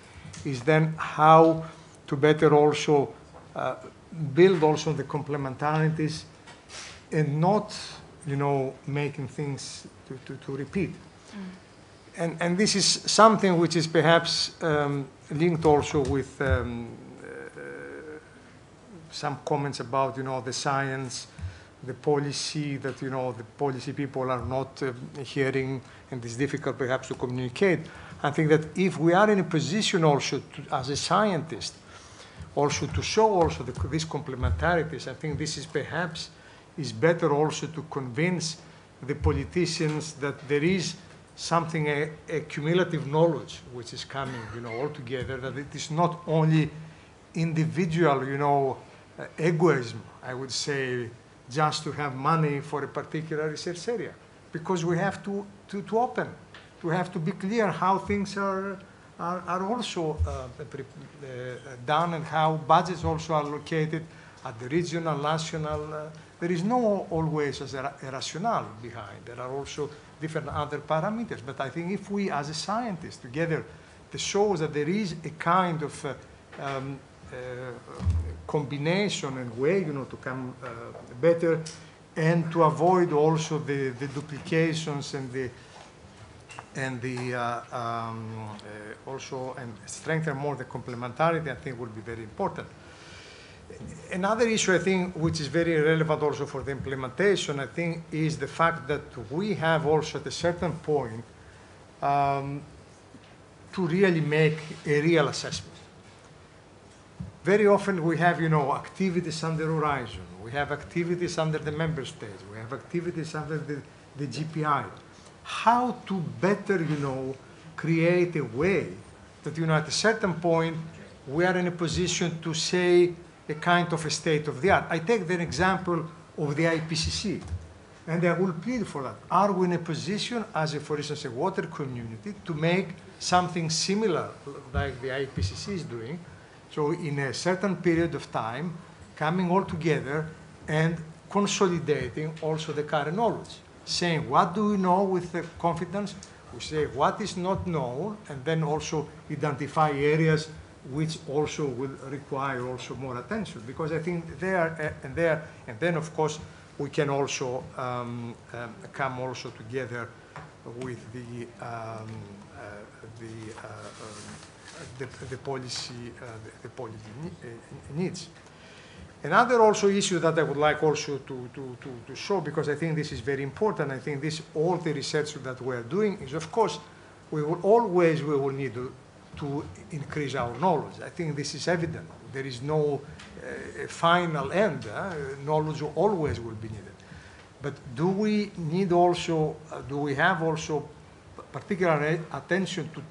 is then how to better also uh, build also the complementarities and not, you know, making things to, to, to repeat. Mm. And, and this is something which is perhaps um, linked also with um, uh, some comments about, you know, the science, the policy, that, you know, the policy people are not uh, hearing, and it's difficult perhaps to communicate. I think that if we are in a position also to, as a scientist, also to show also the, these complementarities, I think this is perhaps is better also to convince the politicians that there is something, a, a, cumulative knowledge which is coming, you know, all together, that it is not only individual, you know, uh, egoism, I would say, just to have money for a particular research area. Because we have to, to, to open, to have to be clear how things are, are, are also uh, uh, done and how budgets also are allocated at the regional, national. Uh, there is no always a, ra- a rationale behind. There are also different other parameters. But I think if we, as a scientist, together, that shows that there is a kind of uh, um, combination and way, you know, to come better, and to avoid also the, the duplications and the and the uh, um, uh, also and strengthen more the complementarity. I think will be very important. Another issue I think which is very relevant also for the implementation, I think, is the fact that we have also at a certain point um, to really make a real assessment. Very often we have, you know, activities under Horizon, we have activities under the member states, we have activities under the, the JPI. How to better, you know, create a way that, you know, at a certain point we are in a position to say a kind of a state of the art. I take the example of the IPCC, and I will plead for that. Are we in a position, as a, for instance, a water community, to make something similar like the IPCC is doing? So in a certain period of time, coming all together and consolidating also the current knowledge, saying what do we know with the confidence, we say what is not known, and then also identify areas which also will require also more attention because I think there uh, and there and then of course we can also um, um, come also together with the um, uh, the, uh, um, the the policy uh, the, the policy uh, needs. Another also issue that I would like also to, to, to, to show, because I think this is very important, I think this, all the research that we're doing is, of course, we will always, we will need to, to increase our knowledge. I think this is evident. There is no uh, final end. uh, knowledge always will be needed. But do we need also, uh, do we have also particular attention to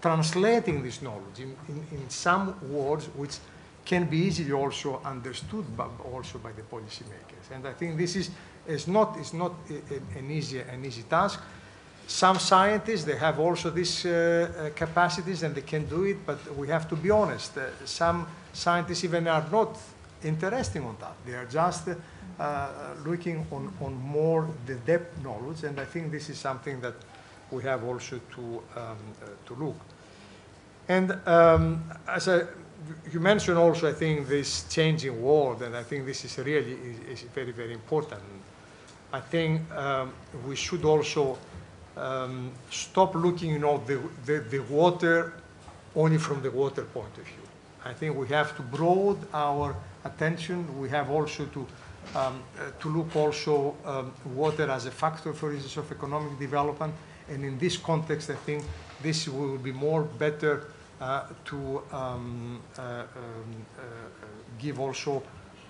translating this knowledge in, in, in some words which can be easily also understood by, also by the policymakers. And I think this is, is not, is not an, easy, an easy task. Some scientists, they have also these uh, uh, capacities and they can do it, but we have to be honest. Uh, some scientists even are not interested on that. They are just uh, looking on, on more the depth knowledge, and I think this is something that we have also to, um, uh, to look. And um, as I, you mentioned also, I think this changing world, and I think this is really is, is very, very important. I think um, we should also um, stop looking, you know, the, the, the water only from the water point of view. I think we have to broaden our attention. We have also to um, uh, to look also um, water as a factor, for instance, of economic development. And in this context, I think this will be more better to um, uh, um, uh, give also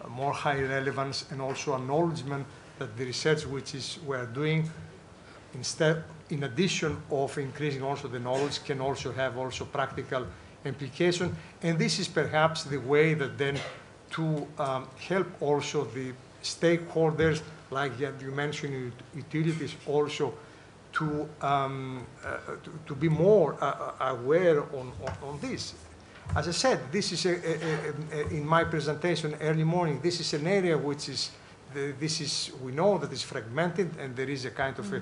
more high relevance and also acknowledgement that the research which is we are doing instead in addition of increasing also the knowledge can also have also practical implication. And this is perhaps the way that then to um, help also the stakeholders like you mentioned utilities also to, um, uh, to, to be more uh, uh, aware on, on, on this. As I said, this is a, a, a, in my presentation early morning, this is an area which is, the, this is, we know that it's fragmented and there is a kind of a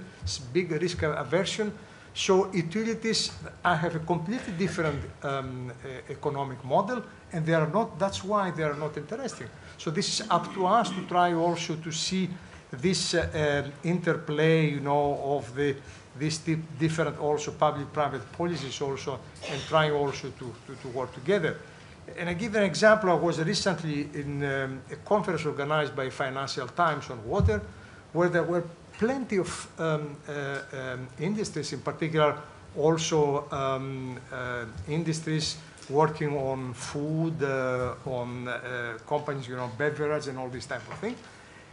big risk aversion. So utilities have a completely different um, economic model and they are not, that's why they are not interesting. So this is up to us to try also to see this uh, um, interplay, you know, of the these di- different also public-private policies also, and trying also to, to, to work together. And I give an example. I was recently in um, a conference organized by Financial Times on water, where there were plenty of um, uh, um, industries, in particular also um, uh, industries working on food, uh, on uh, companies, you know, beverage and all this type of thing.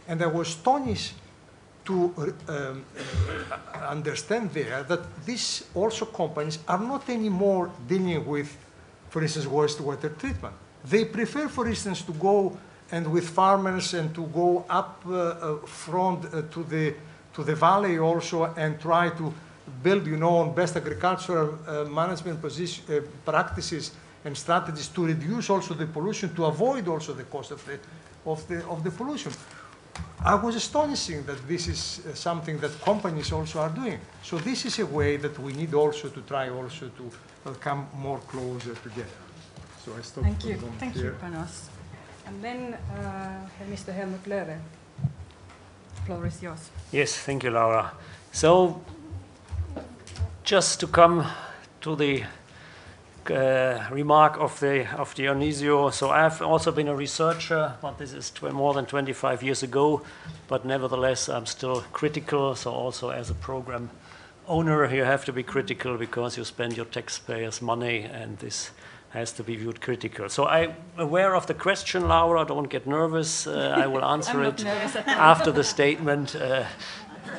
And I was astonished to um, understand there that these also companies are not anymore dealing with, for instance, wastewater treatment. They prefer, for instance, to go and with farmers and to go up uh, uh, front uh, to the to the valley also and try to build, you know, on best agricultural uh, management position, uh, practices and strategies to reduce also the pollution, to avoid also the cost of the of the of the pollution. I was astonishing that this is uh, something that companies also are doing. So this is a way that we need also to try also to uh, come more closer together. So I stop Thank for you. a moment Thank here. you, Panos. And then uh, Mr. Helmut Löwe. Floor is yours. Yes, thank you, Laura. So, just to come to the uh, remark of the of Dionisio. So I've also been a researcher, but this is more than 25 years ago. But nevertheless, I'm still critical. So also as a program owner, you have to be critical because you spend your taxpayers' money, and this has to be viewed critical. So I'm aware of the question, Laura. Don't get nervous. Uh, I will answer it nervous at all. after the statement. Uh,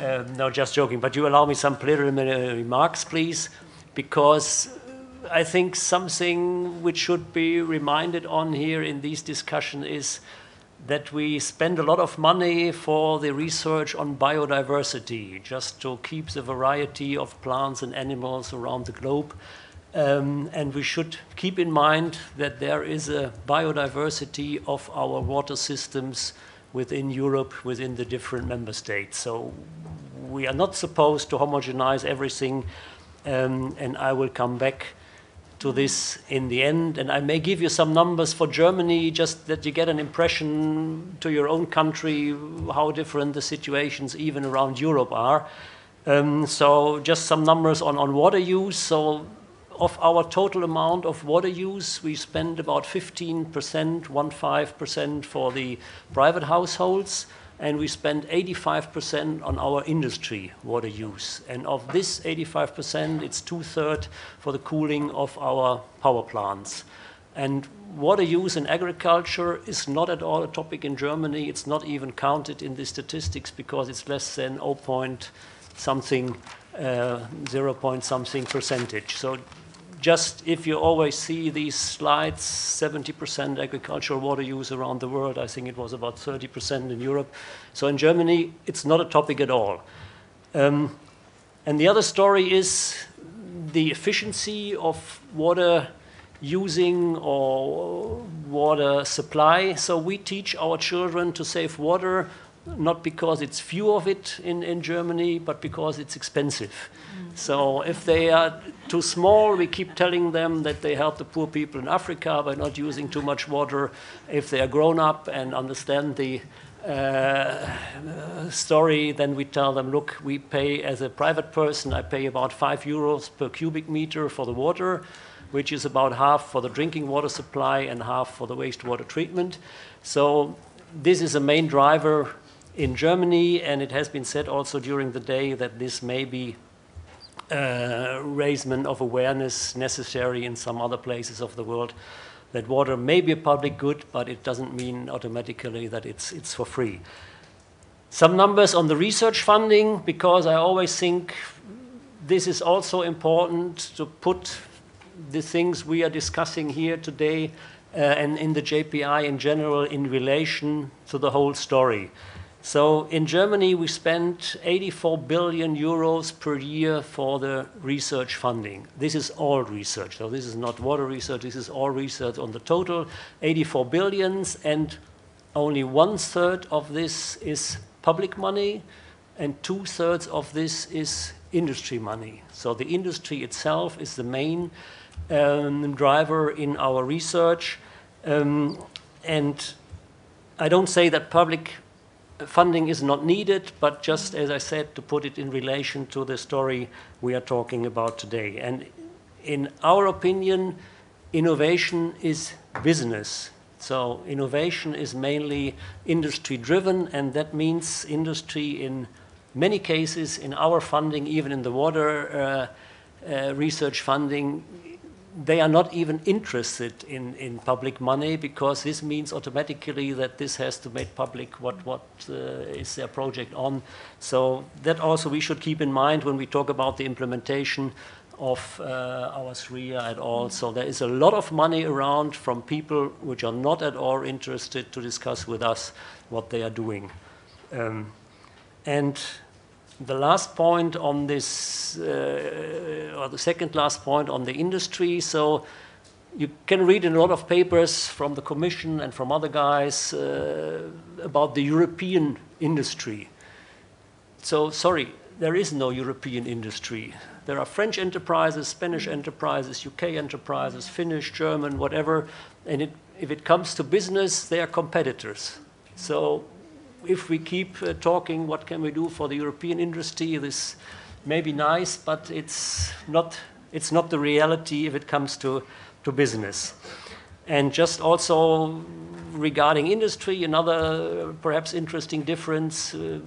um, no, just joking. But you allow me some preliminary remarks, please, because I think something which should be reminded on here in these discussions is that we spend a lot of money for the research on biodiversity, just to keep the variety of plants and animals around the globe. Um, and we should keep in mind that there is a biodiversity of our water systems within Europe, within the different member states. So we are not supposed to homogenize everything, um, and I will come back to this in the end. And I may give you some numbers for Germany, just that you get an impression to your own country how different the situations even around Europe are. Um, so just some numbers on, on water use. So of our total amount of water use, we spend about 15%, 1.5% for the private households, and we spend 85% on our industry water use. And of this 85%, it's two-thirds for the cooling of our power plants. And water use in agriculture is not at all a topic in Germany. It's not even counted in the statistics because it's less than 0. point something, uh, 0 point something percentage. So just if you always see these slides, 70% agricultural water use around the world, I think it was about 30% in Europe. So in Germany, it's not a topic at all. Um, and the other story is the efficiency of water using or water supply. So we teach our children to save water not because it's few of it in, in Germany, but because it's expensive. So if they are too small, we keep telling them that they help the poor people in Africa by not using too much water. If they are grown up and understand the uh, story, then we tell them, look, we pay as a private person, I pay about five euros per cubic meter for the water, which is about half for the drinking water supply and half for the wastewater treatment. So this is a main driver in Germany, and it has been said also during the day that this may be uh, raisement of awareness necessary in some other places of the world that water may be a public good, but it doesn't mean automatically that it's, it's for free. Some numbers on the research funding, because I always think this is also important to put the things we are discussing here today uh, and in the JPI in general in relation to the whole story. So in Germany, we spend 84 billion euros per year for the research funding. This is all research. So this is not water research. This is all research on the total 84 billions, and only one third of this is public money, and two thirds of this is industry money. So the industry itself is the main um, driver in our research, um, and I don't say that public funding is not needed, but just as I said, to put it in relation to the story we are talking about today. And in our opinion, innovation is business. So innovation is mainly industry driven, and that means industry in many cases in our funding, even in the water uh, uh, research funding, they are not even interested in, in public money because this means automatically that this has to make public what, what uh, is their project on. So that also we should keep in mind when we talk about the implementation of uh, our SRIA at all. So there is a lot of money around from people which are not at all interested to discuss with us what they are doing. Um, and the last point on this, uh, or the second last point on the industry. So you can read in a lot of papers from the Commission and from other guys uh, about the European industry. So, sorry, there is no European industry. There are French enterprises, Spanish enterprises, UK enterprises, Finnish, German, whatever, and it, if it comes to business, they are competitors. So if we keep uh, talking, what can we do for the European industry? This may be nice, but it's not, it's not the reality if it comes to, to business. And just also regarding industry, another perhaps interesting difference, uh,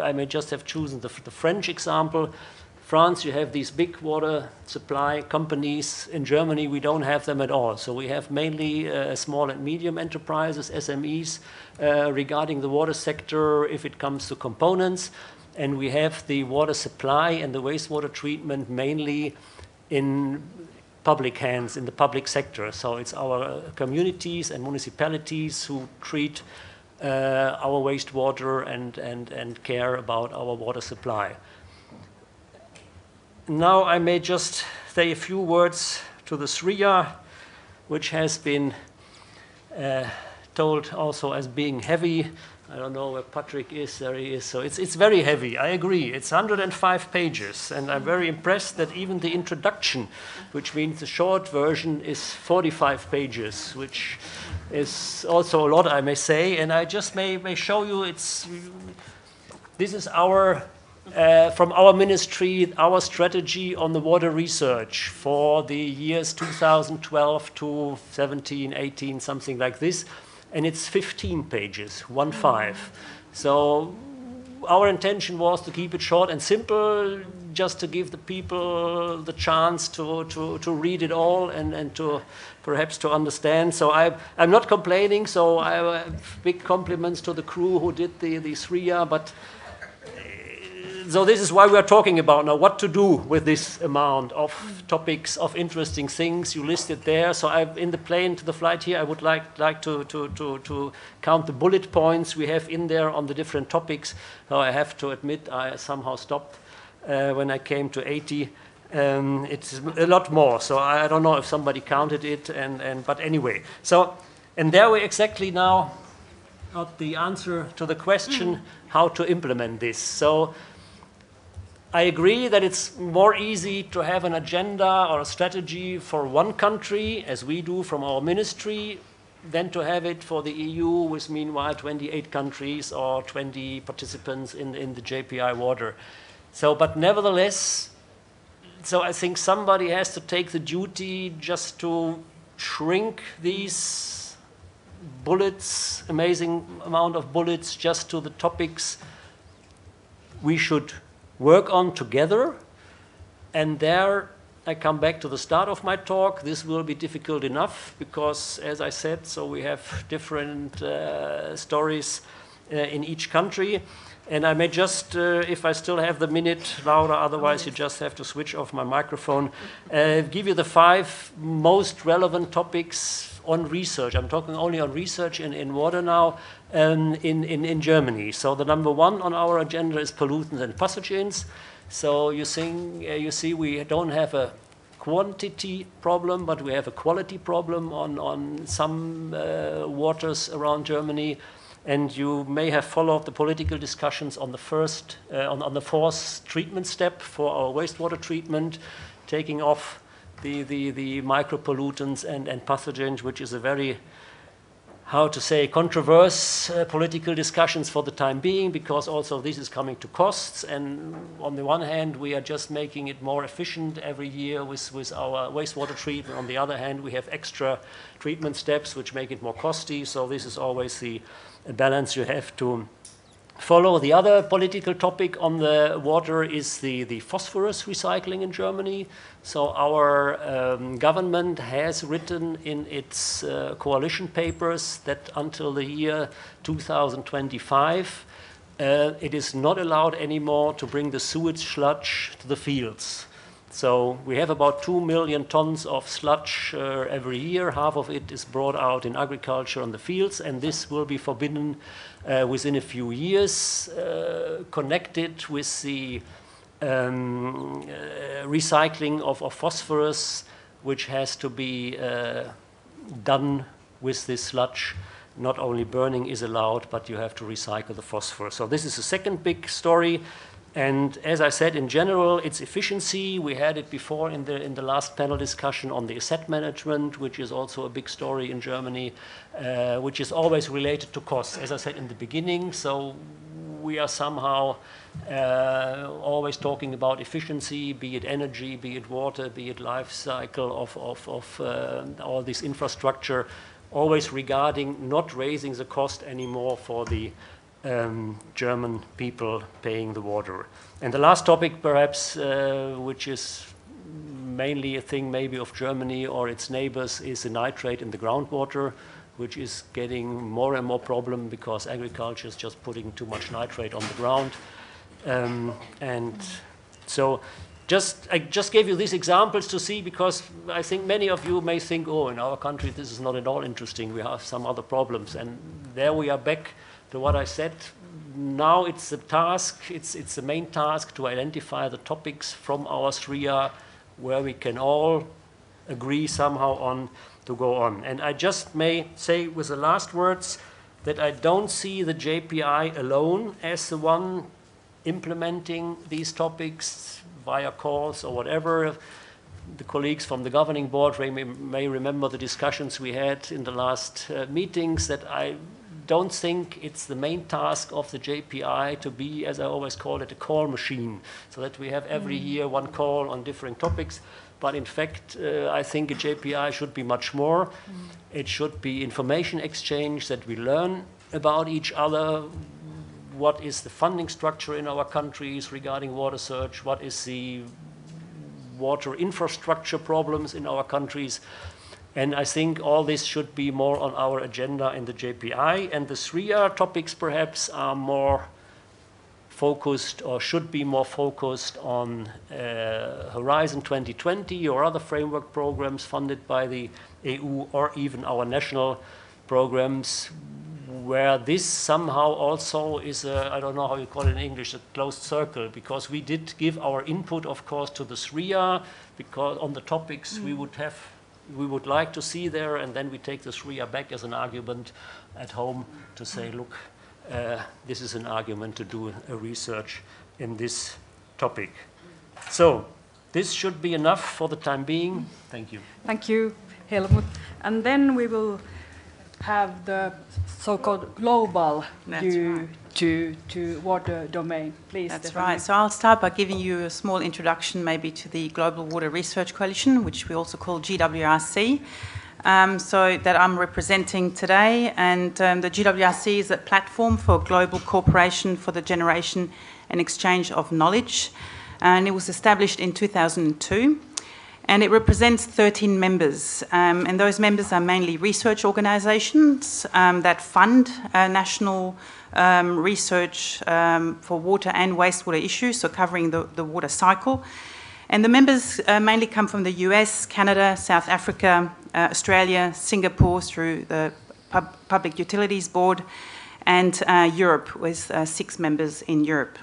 I may just have chosen the, the French example. France, you have these big water supply companies. In Germany, we don't have them at all. So we have mainly uh, small and medium enterprises, SMEs, uh, regarding the water sector if it comes to components. And we have the water supply and the wastewater treatment mainly in public hands, in the public sector. So it's our communities and municipalities who treat uh, our wastewater and, and, and care about our water supply. Now I may just say a few words to the SRIA, which has been uh, told also as being heavy. I don't know where Patrick is, there he is. So it's, it's very heavy, I agree. It's 105 pages, and I'm very impressed that even the introduction, which means the short version, is 45 pages, which is also a lot, I may say. And I just may, may show you it's, this is our uh, from our ministry our strategy on the water research for the years 2012 to 17, 18, something like this. And it's 15 pages, one five. So our intention was to keep it short and simple, just to give the people the chance to, to, to read it all and, and to perhaps to understand. So I, I'm not complaining, so I have big compliments to the crew who did the, the SRIA, but so this is why we are talking about now what to do with this amount of topics of interesting things you listed there. So I, in the plane to the flight here, I would like, like to, to, to, to count the bullet points we have in there on the different topics. So I have to admit I somehow stopped uh, when I came to 80. Um, it's a lot more, so I don't know if somebody counted it, and, and but anyway. So, and there we exactly now got the answer to the question how to implement this. So I agree that it's more easy to have an agenda or a strategy for one country, as we do from our ministry, than to have it for the EU with meanwhile 28 countries or 20 participants in, in the JPI water. So, but nevertheless, so I think somebody has to take the duty just to shrink these bullets, amazing amount of bullets, just to the topics we should work on together. And there I come back to the start of my talk. This will be difficult enough because, as I said, so we have different uh, stories uh, in each country. And I may just, uh, if I still have the minute, Laura, otherwise you just have to switch off my microphone, uh, give you the five most relevant topics on research. I'm talking only on research in, in water now um, in, in, in Germany. So the number one on our agenda is pollutants and pathogens. So you, think, uh, you see we don't have a quantity problem, but we have a quality problem on, on some uh, waters around Germany. And you may have followed the political discussions on the first, uh, on, on the fourth treatment step for our wastewater treatment, taking off the, the, the micropollutants and, and pathogens, which is a very how to say, controversial uh, political discussions for the time being, because also this is coming to costs. And on the one hand, we are just making it more efficient every year with, with our wastewater treatment. On the other hand, we have extra treatment steps which make it more costly. So this is always the balance you have to follow. The other political topic on the water is the, the phosphorus recycling in Germany. So our um, government has written in its uh, coalition papers that until the year 2025, uh, it is not allowed anymore to bring the sewage sludge to the fields. So we have about 2 million tons of sludge uh, every year. Half of it is brought out in agriculture on the fields, and this will be forbidden uh, within a few years, uh, connected with the um, uh, recycling of, of, phosphorus, which has to be uh, done with this sludge. Not only burning is allowed, but you have to recycle the phosphorus. So this is the second big story. And as I said, in general, its efficiency, we had it before in the, in the last panel discussion on the asset management, which is also a big story in Germany, uh, which is always related to costs, as I said in the beginning. So we are somehow uh, always talking about efficiency, be it energy, be it water, be it life cycle of, of, of uh, all this infrastructure, always regarding not raising the cost anymore for the um, German people paying the water. And the last topic, perhaps, uh, which is mainly a thing maybe of Germany or its neighbors, is the nitrate in the groundwater, which is getting more and more problem because agriculture is just putting too much nitrate on the ground. Um, and so just, I just gave you these examples to see because I think many of you may think, oh, in our country this is not at all interesting. We have some other problems. And there we are back to what I said. Now it's the task, it's, it's the main task to identify the topics from our SRIA where we can all agree somehow on to go on. And I just may say with the last words that I don't see the JPI alone as the one implementing these topics via calls or whatever. The colleagues from the governing board may, may remember the discussions we had in the last uh, meetings that I don't think it's the main task of the JPI to be, as I always call it, a call machine, so that we have every mm. year one call on different topics. But in fact, uh, I think a JPI should be much more. Mm. It should be information exchange that we learn about each other. What is the funding structure in our countries regarding water search? What is the water infrastructure problems in our countries? And I think all this should be more on our agenda in the JPI. And the SRIA topics perhaps are more focused or should be more focused on uh, Horizon 2020 or other framework programs funded by the EU or even our national programs where this somehow also is a, I don't know how you call it in English, a closed circle, because we did give our input, of course, to the SRIA, because on the topics mm. we would have we would like to see there, and then we take the SRIA back as an argument at home to say, look, uh, this is an argument to do a research in this topic. So this should be enough for the time being. Thank you. Thank you, Helmut. And then we will have the so-called global That's view right. To, to water domain. Please, That's Stephanie. right. So I'll start by giving you a small introduction maybe to the Global Water Research Coalition, which we also call GWRC. Um, so that I'm representing today, and um, the GWRC is a platform for global cooperation for the generation and exchange of knowledge, and it was established in 2002 and it represents 13 members. Um, and those members are mainly research organizations um, that fund uh, national um, research um, for water and wastewater issues, so covering the, the water cycle. And the members uh, mainly come from the US, Canada, South Africa, uh, Australia, Singapore through the Pub Public Utilities Board, and uh, Europe, with uh, six members in Europe.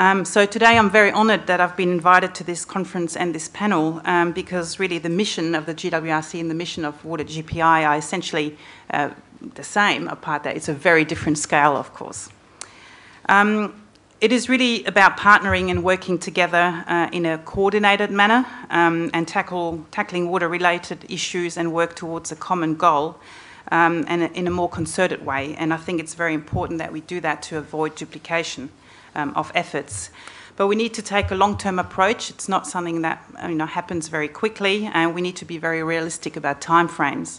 Um, so today I'm very honoured that I've been invited to this conference and this panel um, because really the mission of the GWRC and the mission of Water JPI are essentially uh, the same, apart that it's a very different scale, of course. Um, it is really about partnering and working together uh, in a coordinated manner um, and tackle, tackling water-related issues and work towards a common goal um, and in a more concerted way. And I think it's very important that we do that to avoid duplication um, of efforts. But we need to take a long-term approach. It's not something that you know, happens very quickly, and we need to be very realistic about timeframes.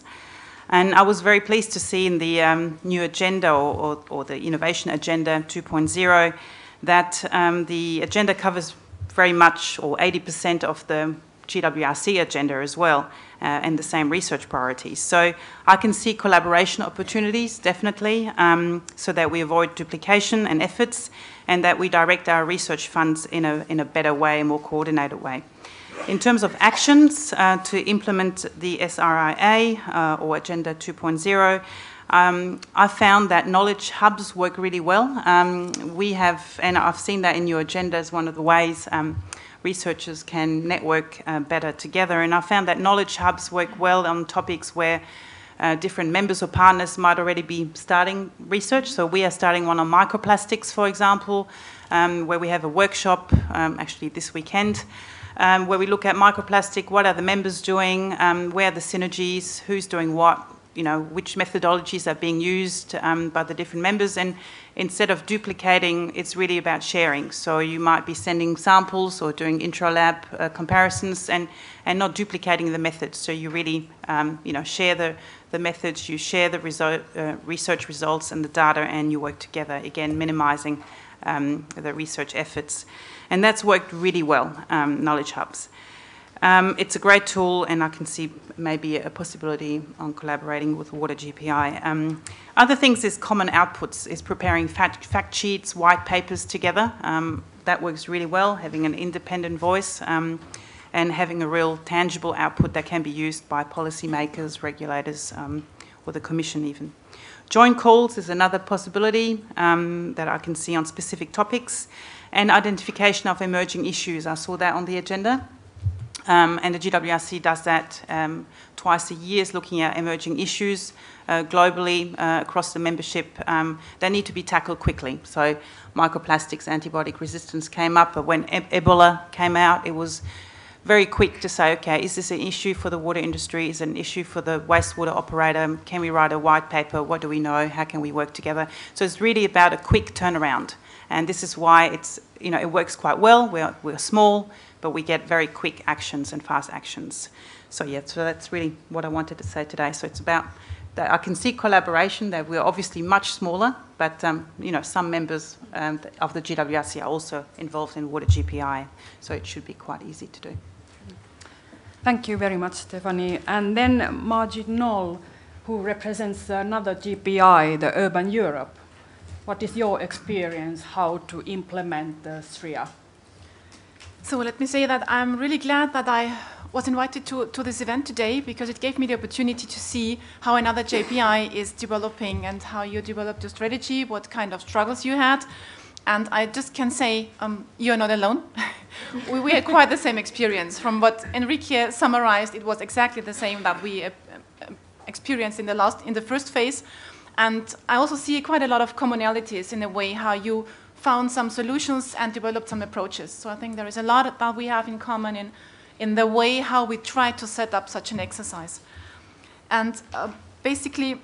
And I was very pleased to see in the um, new agenda or, or, or, the innovation agenda 2.0 that um, the agenda covers very much or 80% of the GWRC agenda as well uh, and the same research priorities. So I can see collaboration opportunities, definitely, um, so that we avoid duplication and efforts and that we direct our research funds in a, in a better way, a more coordinated way. In terms of actions uh, to implement the SRIA uh, or Agenda 2.0, um, I found that knowledge hubs work really well. Um, we have, and I've seen that in your agenda as one of the ways um, researchers can network uh, better together. And I found that knowledge hubs work well on topics where uh, different members or partners might already be starting research. So we are starting one on microplastics, for example, um, where we have a workshop um, actually this weekend. Um, where we look at microplastic, what are the members doing, um, where are the synergies, who's doing what, you know, which methodologies are being used um, by the different members. And instead of duplicating, it's really about sharing. So you might be sending samples or doing intra-lab uh, comparisons and, and not duplicating the methods. So you really, um, you know, share the, the methods, you share the uh, research results and the data, and you work together, again, minimizing um, the research efforts. And that's worked really well, um, Knowledge Hubs. Um, it's a great tool, and I can see maybe a possibility on collaborating with Water JPI. Um, other things is common outputs, is preparing fact, fact sheets, white papers together. Um, that works really well, having an independent voice um, and having a real tangible output that can be used by policymakers, regulators, um, or the Commission even. Joint calls is another possibility um, that I can see on specific topics, and identification of emerging issues. I saw that on the agenda. Um, and the GWRC does that um, twice a year, is looking at emerging issues uh, globally uh, across the membership. Um, they need to be tackled quickly. So microplastics, antibiotic resistance came up, but when e Ebola came out, it was very quick to say, okay, is this an issue for the water industry? Is it an issue for the wastewater operator? Can we write a white paper? What do we know? How can we work together? So it's really about a quick turnaround. And this is why it's, you know, it works quite well. We're, we're small, but we get very quick actions and fast actions. So yeah, so that's really what I wanted to say today. So it's about that I can see collaboration, that we're obviously much smaller, but um, you know, some members um, of the GWRC are also involved in Water JPI, so it should be quite easy to do. Thank you very much, Stephanie. And then Margit Noll, who represents another JPI, the Urban Europe. What is your experience how to implement the SRIA? So let me say that I'm really glad that I was invited to, to this event today because it gave me the opportunity to see how another JPI is developing and how you developed your strategy, what kind of struggles you had. And I just can say um, you're not alone. we, we, had quite the same experience. From what Enrique summarized, it was exactly the same that we uh, uh, experienced in the last, in the first phase. And I also see quite a lot of commonalities in the way how you found some solutions and developed some approaches. So I think there is a lot that we have in common in, in the way how we try to set up such an exercise. And uh, basically,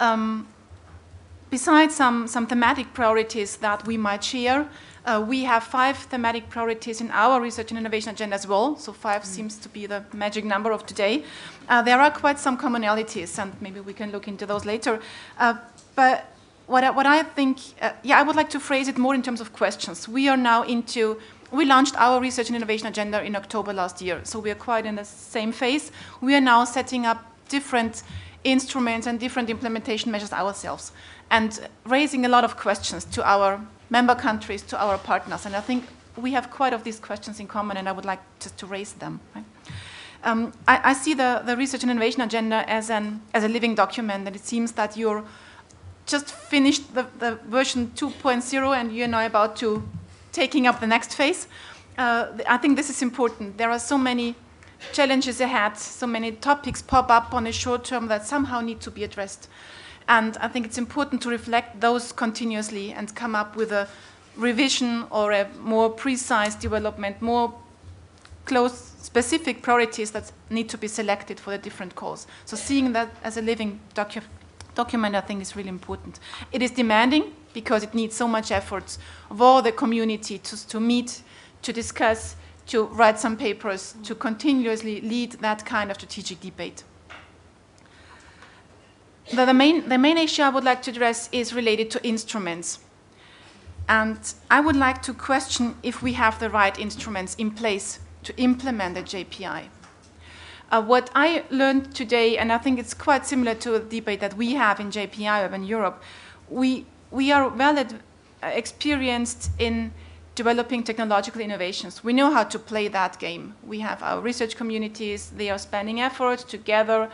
um, besides some, some thematic priorities that we might share, uh, we have five thematic priorities in our research and innovation agenda as well. So 5 mm. seems to be the magic number of today. Uh, there are quite some commonalities, and maybe we can look into those later. Uh, but what I, what I think, uh, yeah, I would like to phrase it more in terms of questions. We are now into, we launched our research and innovation agenda in October last year, so we are quite in the same phase. We are now setting up different instruments and different implementation measures ourselves and raising a lot of questions to our member countries, to our partners. And I think we have quite of these questions in common, and I would like just to raise them. Right? Um, I, I, see the, the research and innovation agenda as, an, as a living document, and it seems that you're just finished the, the version 2.0 and you're now about to taking up the next phase. Uh, I think this is important. There are so many challenges ahead, so many topics pop up on a short term that somehow need to be addressed. And I think it's important to reflect those continuously and come up with a revision or a more precise development, more close specific priorities that need to be selected for the different calls. So seeing that as a living docu document, I think, is really important. It is demanding because it needs so much effort of all the community to, to meet, to discuss, to write some papers, to continuously lead that kind of strategic debate. The, the, main, the main issue I would like to address is related to instruments. And I would like to question if we have the right instruments in place to implement the JPI. Uh, what I learned today, and I think it's quite similar to a debate that we have in JPI Urban Europe, we, we are well experienced in developing technological innovations. We know how to play that game. We have our research communities, they are spending effort together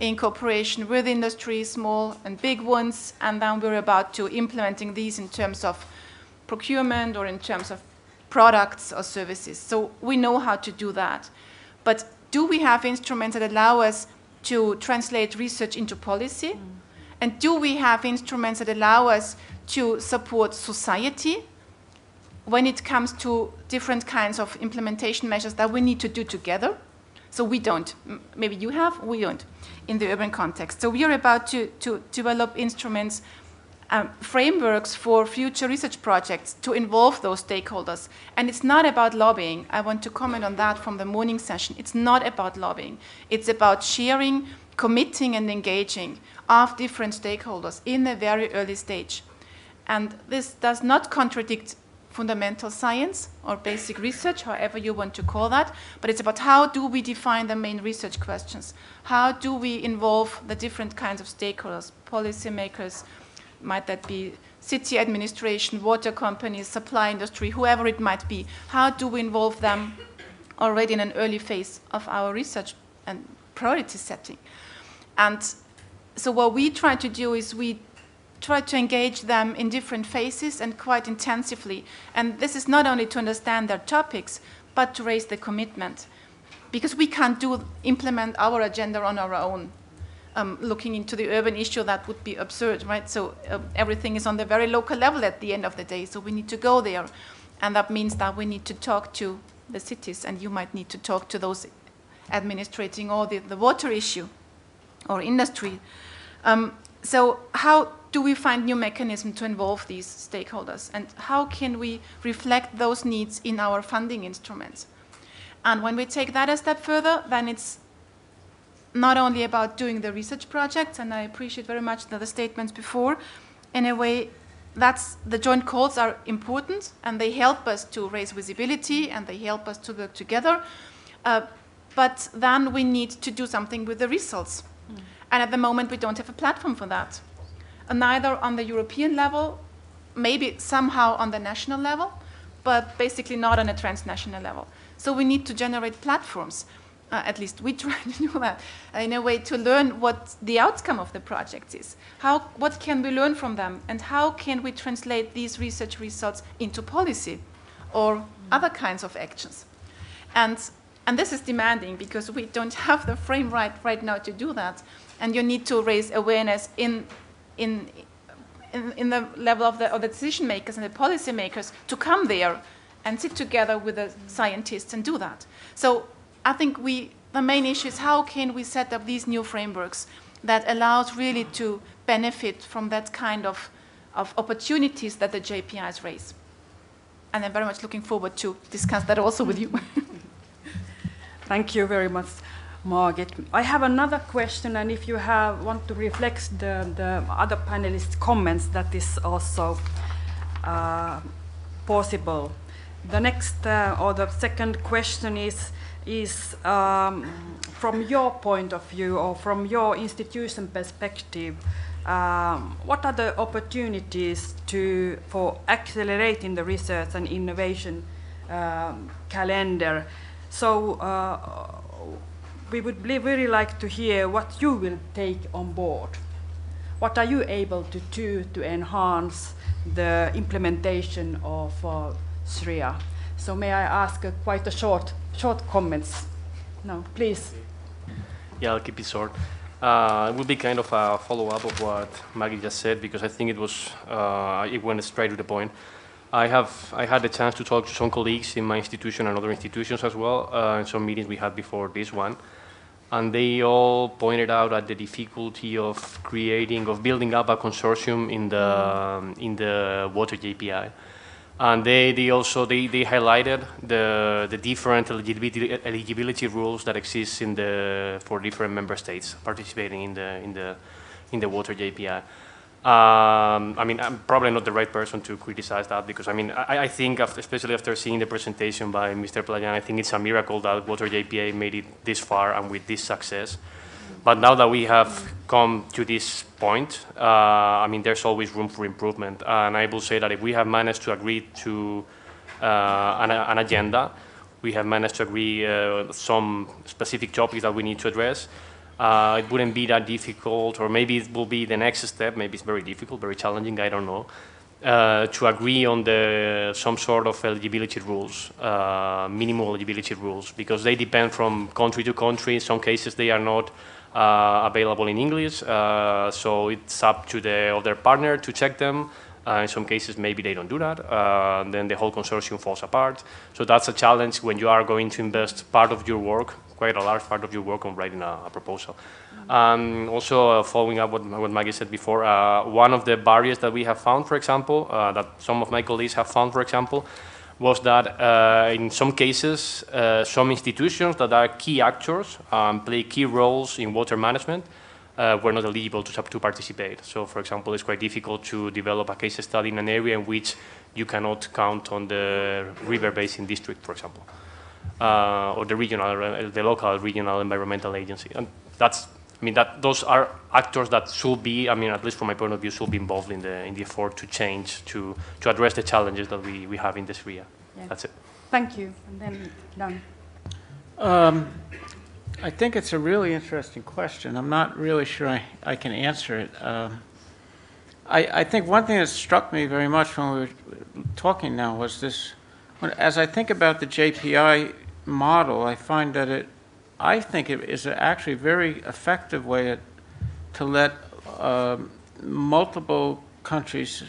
in cooperation with industry, small and big ones, and then we're about to implementing these in terms of procurement or in terms of products or services. So we know how to do that. But do we have instruments that allow us to translate research into policy? Mm. And do we have instruments that allow us to support society when it comes to different kinds of implementation measures that we need to do together? So we don't. Maybe you have, we don't in the urban context. So we are about to, to develop instruments, um, frameworks for future research projects to involve those stakeholders. And it's not about lobbying. I want to comment on that from the morning session. It's not about lobbying. It's about sharing, committing, and engaging of different stakeholders in a very early stage. And this does not contradict fundamental science or basic research, however you want to call that, but it's about how do we define the main research questions? How do we involve the different kinds of stakeholders, policymakers, might that be city administration, water companies, supply industry, whoever it might be. How do we involve them already in an early phase of our research and priority setting? And so what we try to do is we try to engage them in different phases and quite intensively. And this is not only to understand their topics, but to raise the commitment. Because we can't do implement our agenda on our own. Um, looking into the urban issue, that would be absurd, right? So uh, everything is on the very local level at the end of the day. So we need to go there. And that means that we need to talk to the cities, and you might need to talk to those administrating all the, the water issue or industry. Um, so how do we find new mechanisms to involve these stakeholders? And how can we reflect those needs in our funding instruments? And when we take that a step further, then it's not only about doing the research projects, and I appreciate very much the, the statements before. In a way, that's the joint calls are important, and they help us to raise visibility, and they help us to work together. Uh, but then we need to do something with the results. Mm. And at the moment, we don't have a platform for that neither on the European level, maybe somehow on the national level, but basically not on a transnational level. So we need to generate platforms. Uh, at least we try to do that in a way to learn what the outcome of the project is. How, what can we learn from them, and how can we translate these research results into policy or mm. other kinds of actions? And, and this is demanding because we don't have the frame right, right now to do that. And you need to raise awareness in in, in, in the level of the, of the decision makers and the policy makers to come there and sit together with the scientists and do that. So I think we, the main issue is how can we set up these new frameworks that allows really to benefit from that kind of, of opportunities that the JPIs raise. And I'm very much looking forward to discuss that also with you. Thank you very much. Margit. I have another question, and if you have, want to reflect the, the other panelists' comments, that is also uh, possible. The next uh, or the second question is, is um, from your point of view or from your institution perspective, um, what are the opportunities to, for accelerating the research and innovation um, calendar? So uh, we would really like to hear what you will take on board. What are you able to do to enhance the implementation of uh, SRIA? So may I ask uh, quite a short, short comments? No, please. Yeah, I'll keep it short. Uh, it will be kind of a follow-up of what Maggie just said because I think it was uh, it went straight to the point. I have I had the chance to talk to some colleagues in my institution and other institutions as well uh, in some meetings we had before this one and they all pointed out at the difficulty of creating, of building up a consortium in the, um, in the water JPI. And they, they also, they, they highlighted the, the different eligibility, eligibility rules that exist in the, for different member states participating in the, in the, in the water JPI. Um, I mean, I'm probably not the right person to criticize that because, I mean, I, I think, after, especially after seeing the presentation by Mr. Playán, I think it's a miracle that Water JPI made it this far and with this success. But now that we have come to this point, uh, I mean, there's always room for improvement. And I will say that if we have managed to agree to uh, an, an agenda. We have managed to agree uh, some specific topics that we need to address. Uh, it wouldn't be that difficult, or maybe it will be the next step. Maybe it's very difficult, very challenging. I don't know. Uh, to agree on the some sort of eligibility rules, uh, minimum eligibility rules, because they depend from country to country. In some cases, they are not uh, available in English, uh, so it's up to the other partner to check them. Uh, in some cases, maybe they don't do that. Uh, then the whole consortium falls apart. So that's a challenge when you are going to invest part of your work, quite a large part of your work, on writing a, a proposal. Um, also, uh, following up what, what Maggie said before, uh, one of the barriers that we have found, for example, uh, that some of my colleagues have found, for example, was that uh, in some cases, uh, some institutions that are key actors, um, play key roles in water management, uh, were not eligible to, to participate. So, for example, it's quite difficult to develop a case study in an area in which you cannot count on the river basin district, for example, uh, or the regional, uh, the local regional environmental agency. And that's, I mean, that those are actors that should be, I mean, at least from my point of view, should be involved in the in the effort to change, to to address the challenges that we, we have in this area. Yeah. That's it. Thank you. And then Dan. Um, I think it's a really interesting question. I'm not really sure I, I can answer it. Um, I, I think one thing that struck me very much when we were talking now was this, when, as I think about the JPI model, I find that it, I think it is actually a very effective way to let um, multiple countries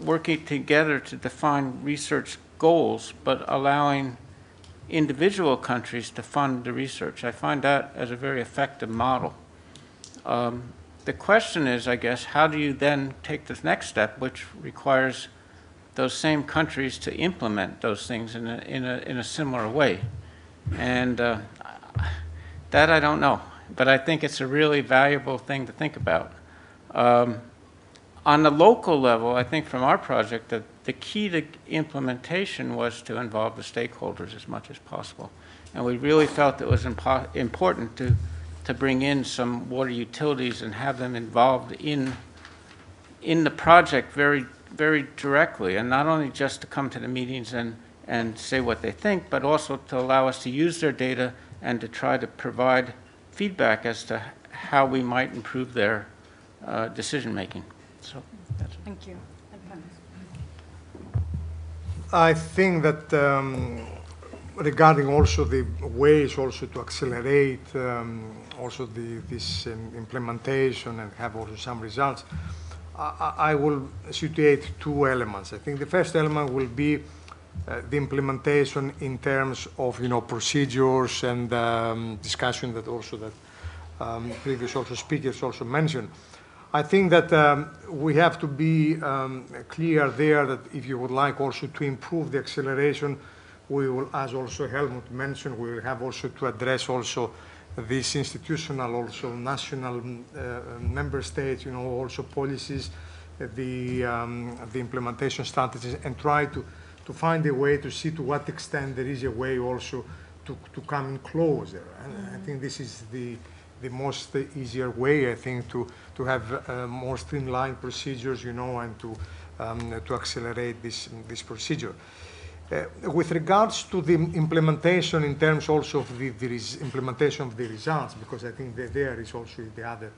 working together to define research goals, but allowing individual countries to fund the research. I find that as a very effective model. Um, the question is, I guess, how do you then take this next step, which requires those same countries to implement those things in a, in a, in a similar way? And uh, that I don't know, but I think it's a really valuable thing to think about. Um, on the local level, I think from our project, the, the key to implementation was to involve the stakeholders as much as possible. And we really felt it was impo- important to, to bring in some water utilities and have them involved in, in the project very, very directly. And not only just to come to the meetings and, and say what they think, but also to allow us to use their data and to try to provide feedback as to how we might improve their uh, decision making. So that's Thank you. I think that um, regarding also the ways also to accelerate um, also the, this um, implementation and have also some results, I, I will situate two elements. I think the first element will be uh, the implementation in terms of you know procedures and um, discussion that also that um, previous also speakers also mentioned. I think that um, we have to be um, clear there that if you would like also to improve the acceleration, we will, as also Helmut mentioned, we will have also to address also this institutional, also national uh, member states, you know, also policies, uh, the, um, the implementation strategies, and try to, to find a way to see to what extent there is a way also to, to come in closer. And I think this is the, the most easier way, I think, to, to have uh, more streamlined procedures, you know, and to, um, to accelerate this, this procedure. Uh, with regards to the implementation in terms also of the, implementation of the results, because I think there is also the other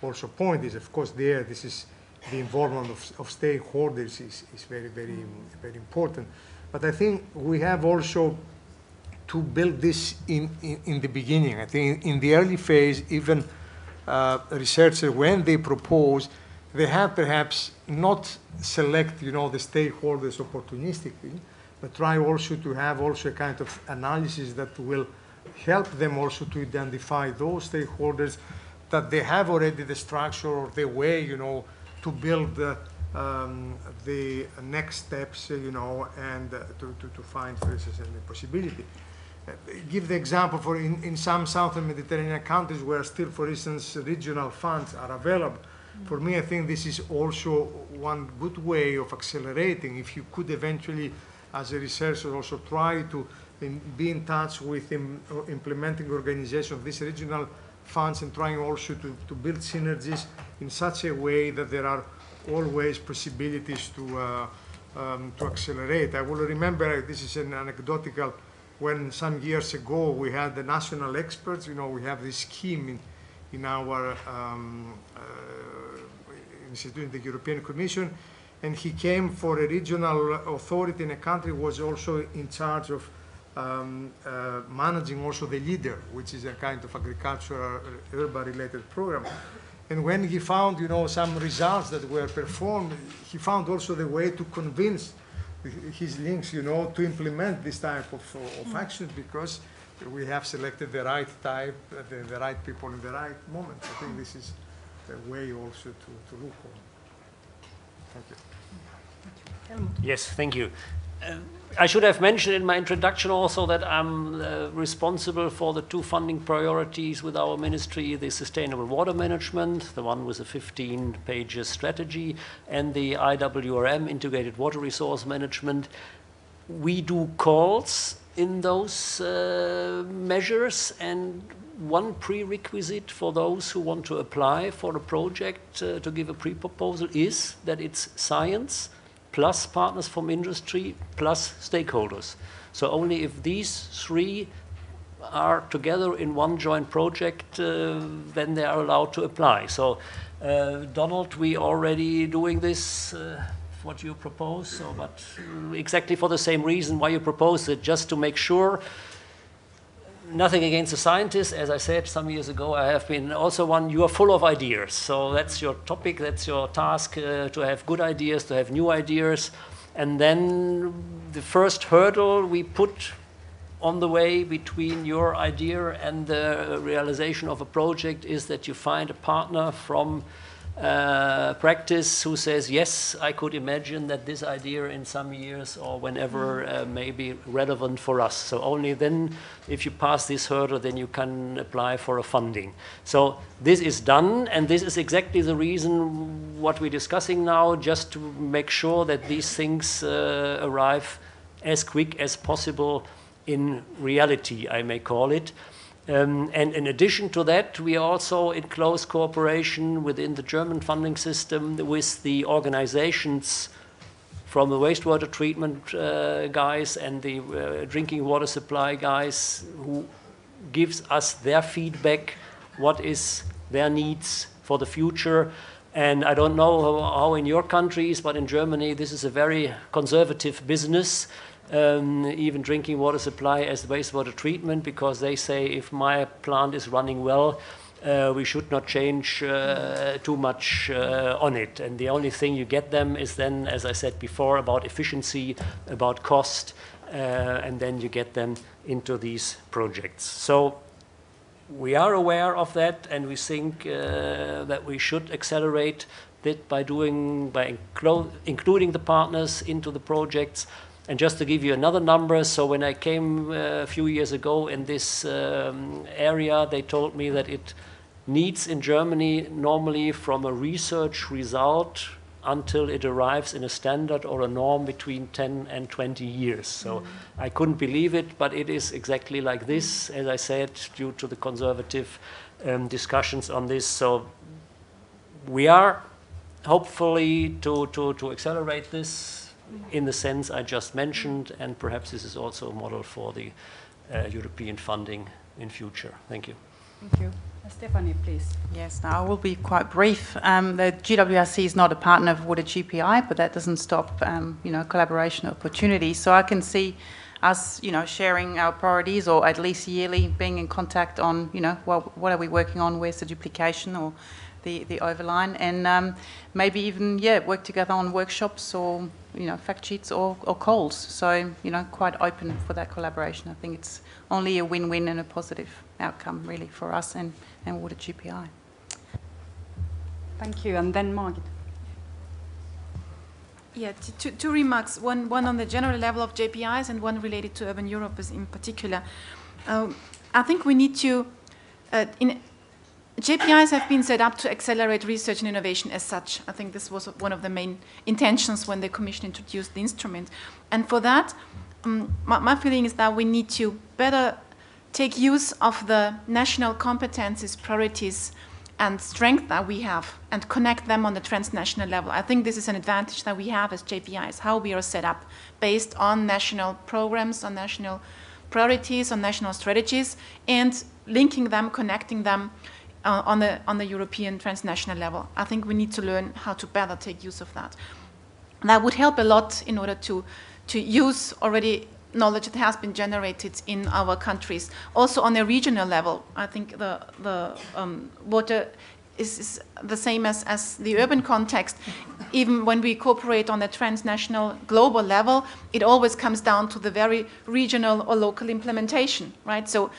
also point is, of course, there this is the involvement of, stakeholders is, very, very, very important. But I think we have also to build this in the beginning. I think in the early phase, even uh, researchers, when they propose, they have perhaps not select, you know, the stakeholders opportunistically, but try also to have also a kind of analysis that will help them also to identify those stakeholders that they have already the structure or the way, you know, to build the, um, the next steps, you know, and uh, to, to, to find, for instance, a possibility. Uh, Give the example for in, in some southern Mediterranean countries where still, for instance, regional funds are available. For me, I think this is also one good way of accelerating. If you could eventually, as a researcher, also try to in, be in touch with im, implementing organization of these regional funds and trying also to, to build synergies in such a way that there are always possibilities to, uh, um, to accelerate. I will remember, this is an anecdotal, when some years ago we had the national experts, you know, we have this scheme in, in our um, uh, institute in the European Commission, and he came for a regional authority in a country was also in charge of um, uh, managing also the leader, which is a kind of agricultural urban related program. And when he found, you know, some results that were performed, he found also the way to convince his links, you know, to implement this type of, of actions because we have selected the right type, uh, the, the right people in the right moment. I think this is a way also to, to look on. Thank you. Yes, thank you. Uh, I should have mentioned in my introduction also that I'm uh, responsible for the two funding priorities with our ministry, the sustainable water management, the one with a 15 pages strategy, and the IWRM, integrated water resource management. We do calls in those uh, measures and one prerequisite for those who want to apply for a project uh, to give a pre-proposal is that it's science plus partners from industry plus stakeholders. So only if these three are together in one joint project, uh, then they are allowed to apply. So uh, Donald, we already doing this, uh, what you propose, so, but exactly for the same reason why you propose it, just to make sure nothing against the scientists. As I said some years ago, I have been also one. You are full of ideas, so that's your topic, that's your task uh, to have good ideas, to have new ideas, and then the first hurdle we put on the way between your idea and the realization of a project is that you find a partner from uh, practice who says, yes, I could imagine that this idea in some years or whenever uh, may be relevant for us. So only then, if you pass this hurdle, then you can apply for a funding. So this is done, and this is exactly the reason what we're discussing now, just to make sure that these things uh, arrive as quick as possible in reality, I may call it. Um, and in addition to that, we are also in close cooperation within the German funding system with the organizations from the wastewater treatment uh, guys and the uh, drinking water supply guys who gives us their feedback, what is their needs for the future. And I don't know how, how in your countries, but in Germany, this is a very conservative business um, even drinking water supply as wastewater treatment because they say if my plant is running well, uh, we should not change uh, too much uh, on it. And the only thing you get them is then, as I said before, about efficiency, about cost, uh, and then you get them into these projects. So we are aware of that, and we think uh, that we should accelerate it by doing by including the partners into the projects and just to give you another number, so when I came uh, a few years ago in this um, area, they told me that it needs in Germany normally from a research result until it arrives in a standard or a norm between 10 and 20 years. So mm. I couldn't believe it, but it is exactly like this, as I said, due to the conservative um, discussions on this. So we are hopefully to, to, to accelerate this in the sense I just mentioned, and perhaps this is also a model for the uh, European funding in future. Thank you. Thank you. Uh, Stephanie, please. Yes, now I will be quite brief. Um, the GWRC is not a partner of Water JPI, but that doesn't stop, um, you know, collaboration opportunities. So I can see us, you know, sharing our priorities, or at least yearly being in contact on, you know, well, what are we working on? Where's the duplication, or the, the overline, and um, maybe even yeah work together on workshops or you know fact sheets or, or calls. So you know quite open for that collaboration. I think it's only a win-win and a positive outcome really for us and, and Water JPI. Thank you, and then Margit. Yeah, two, two remarks. One, one on the general level of JPIs and one related to Urban Europe in particular. Um, I think we need to, uh, in JPIs have been set up to accelerate research and innovation as such. I think this was one of the main intentions when the Commission introduced the instrument. And for that, um, my, my, feeling is that we need to better take use of the national competences, priorities, and strength that we have and connect them on the transnational level. I think this is an advantage that we have as JPIs, how we are set up based on national programs, on national priorities, on national strategies, and linking them, connecting them uh, on, the, on the European transnational level. I think we need to learn how to better take use of that. That would help a lot in order to, to use already knowledge that has been generated in our countries. Also on a regional level, I think the, the um, water is, is, the same as, as the urban context. Even when we cooperate on a transnational global level, it always comes down to the very regional or local implementation, right? So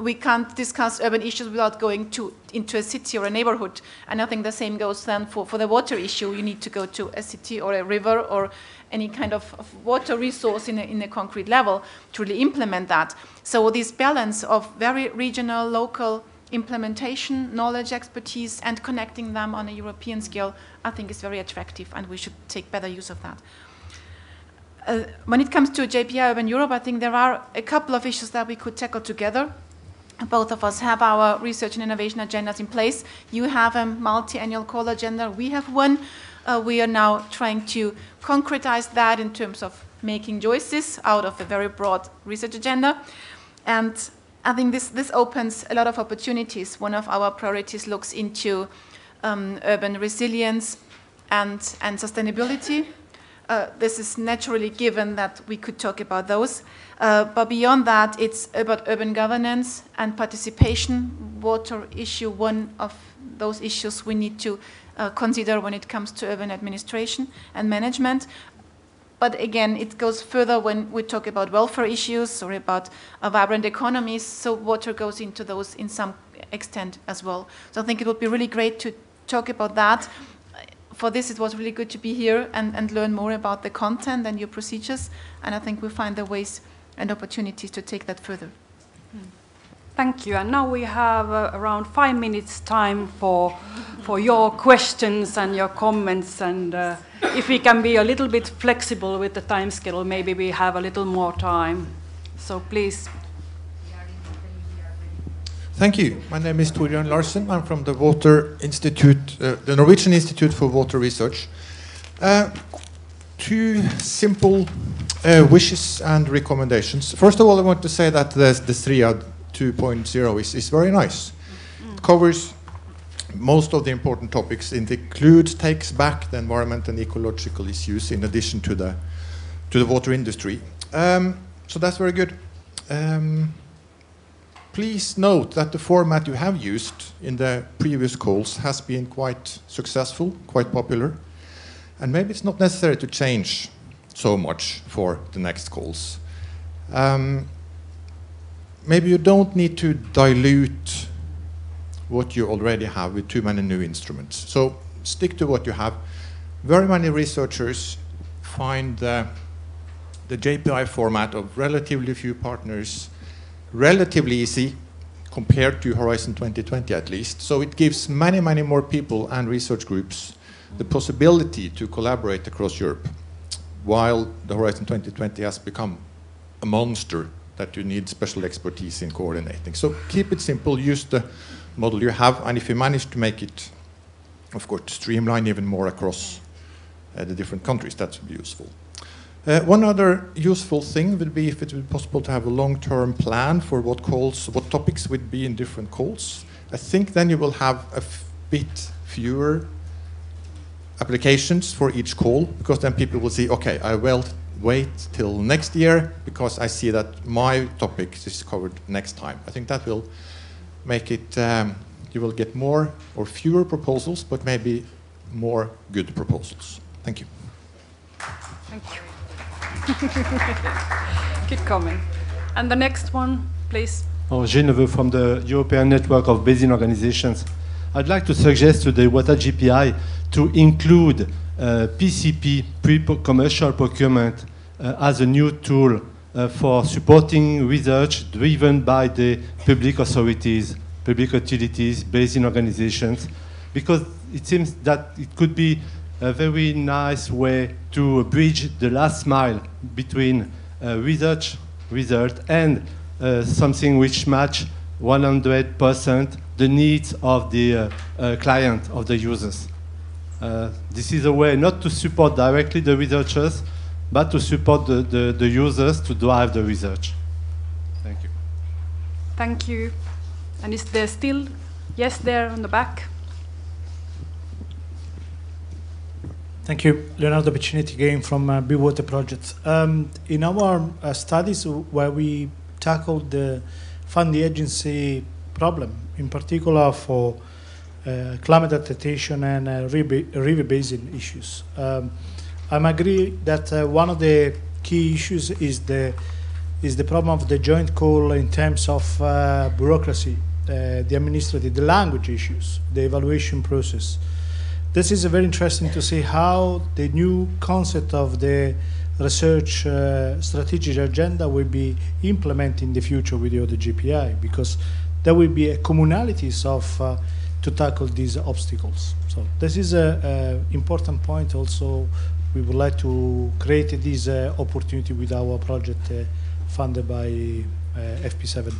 we can't discuss urban issues without going to, into a city or a neighborhood. And I think the same goes then for, for the water issue. You need to go to a city or a river or any kind of, of water resource in a, in a concrete level to really implement that. So this balance of very regional, local implementation, knowledge, expertise, and connecting them on a European scale, I think is very attractive, and we should take better use of that. Uh, when it comes to JPI Urban Europe, I think there are a couple of issues that we could tackle together. Both of us have our research and innovation agendas in place. You have a multi-annual call agenda. We have one. Uh, we are now trying to concretize that in terms of making choices out of a very broad research agenda. And I think this, this opens a lot of opportunities. One of our priorities looks into um, urban resilience and, and sustainability. Uh, this is naturally given that we could talk about those. Uh, but beyond that, it's about urban governance and participation. Water issue, one of those issues we need to uh, consider when it comes to urban administration and management. But again, it goes further when we talk about welfare issues or about vibrant economies. So water goes into those in some extent as well. So I think it would be really great to talk about that. For this, it was really good to be here and, and learn more about the content and your procedures. And I think we'll find the ways and opportunities to take that further. Thank you. And now we have uh, around five minutes time for, for your questions and your comments. And uh, if we can be a little bit flexible with the time schedule, maybe we have a little more time. So please. Thank you. My name is Torbjørn Larsen. I'm from the Water Institute, uh, the Norwegian Institute for Water Research. Uh, two simple uh, wishes and recommendations. First of all, I want to say that the, the SRIAD 2.0 is, is very nice. It covers most of the important topics. It includes, takes back the environment and ecological issues in addition to the, to the water industry. Um, so that's very good. Um, please note that the format you have used in the previous calls has been quite successful, quite popular. And maybe it's not necessary to change so much for the next calls. Um, maybe you don't need to dilute what you already have with too many new instruments. So stick to what you have. Very many researchers find the, the JPI format of relatively few partners relatively easy compared to Horizon 2020 at least. So it gives many, many more people and research groups the possibility to collaborate across Europe, while the Horizon 2020 has become a monster that you need special expertise in coordinating. So keep it simple, use the model you have, and if you manage to make it, of course, streamline even more across uh, the different countries, that would be useful. Uh, one other useful thing would be if it would be possible to have a long-term plan for what calls, what topics would be in different calls. I think then you will have a bit fewer applications for each call because then people will see, okay, I will wait till next year because I see that my topic is covered next time. I think that will make it, um, you will get more or fewer proposals, but maybe more good proposals. Thank you. Thank you. Good coming. And the next one, please. Oh, Geneve from the European Network of Basin Organizations. I'd like to suggest to the Water JPI to include uh, PCP, pre-commercial procurement, uh, as a new tool uh, for supporting research driven by the public authorities, public utilities, basin organizations, because it seems that it could be a very nice way to bridge the last mile between uh, research result and uh, something which match 100% the needs of the uh, client, of the users. This is a way not to support directly the researchers, but to support the, the, the users to drive the research. Thank you. Thank you. And is there still, yes, there on the back? Thank you. Leonardo Piccinetti again from uh, Be Water Projects. Um, in our uh, studies where we tackled the funding agency problem, in particular for uh, climate adaptation and uh, river, basin issues, um, I agree that uh, one of the key issues is the is the problem of the joint call in terms of uh, bureaucracy, uh, the administrative, the language issues, the evaluation process this is very interesting to see how the new concept of the research uh, strategic agenda will be implemented in the future with the other JPI because there will be communalities of uh, to tackle these obstacles. So this is an important point also we would like to create this uh, opportunity with our project uh, funded by uh, FP7.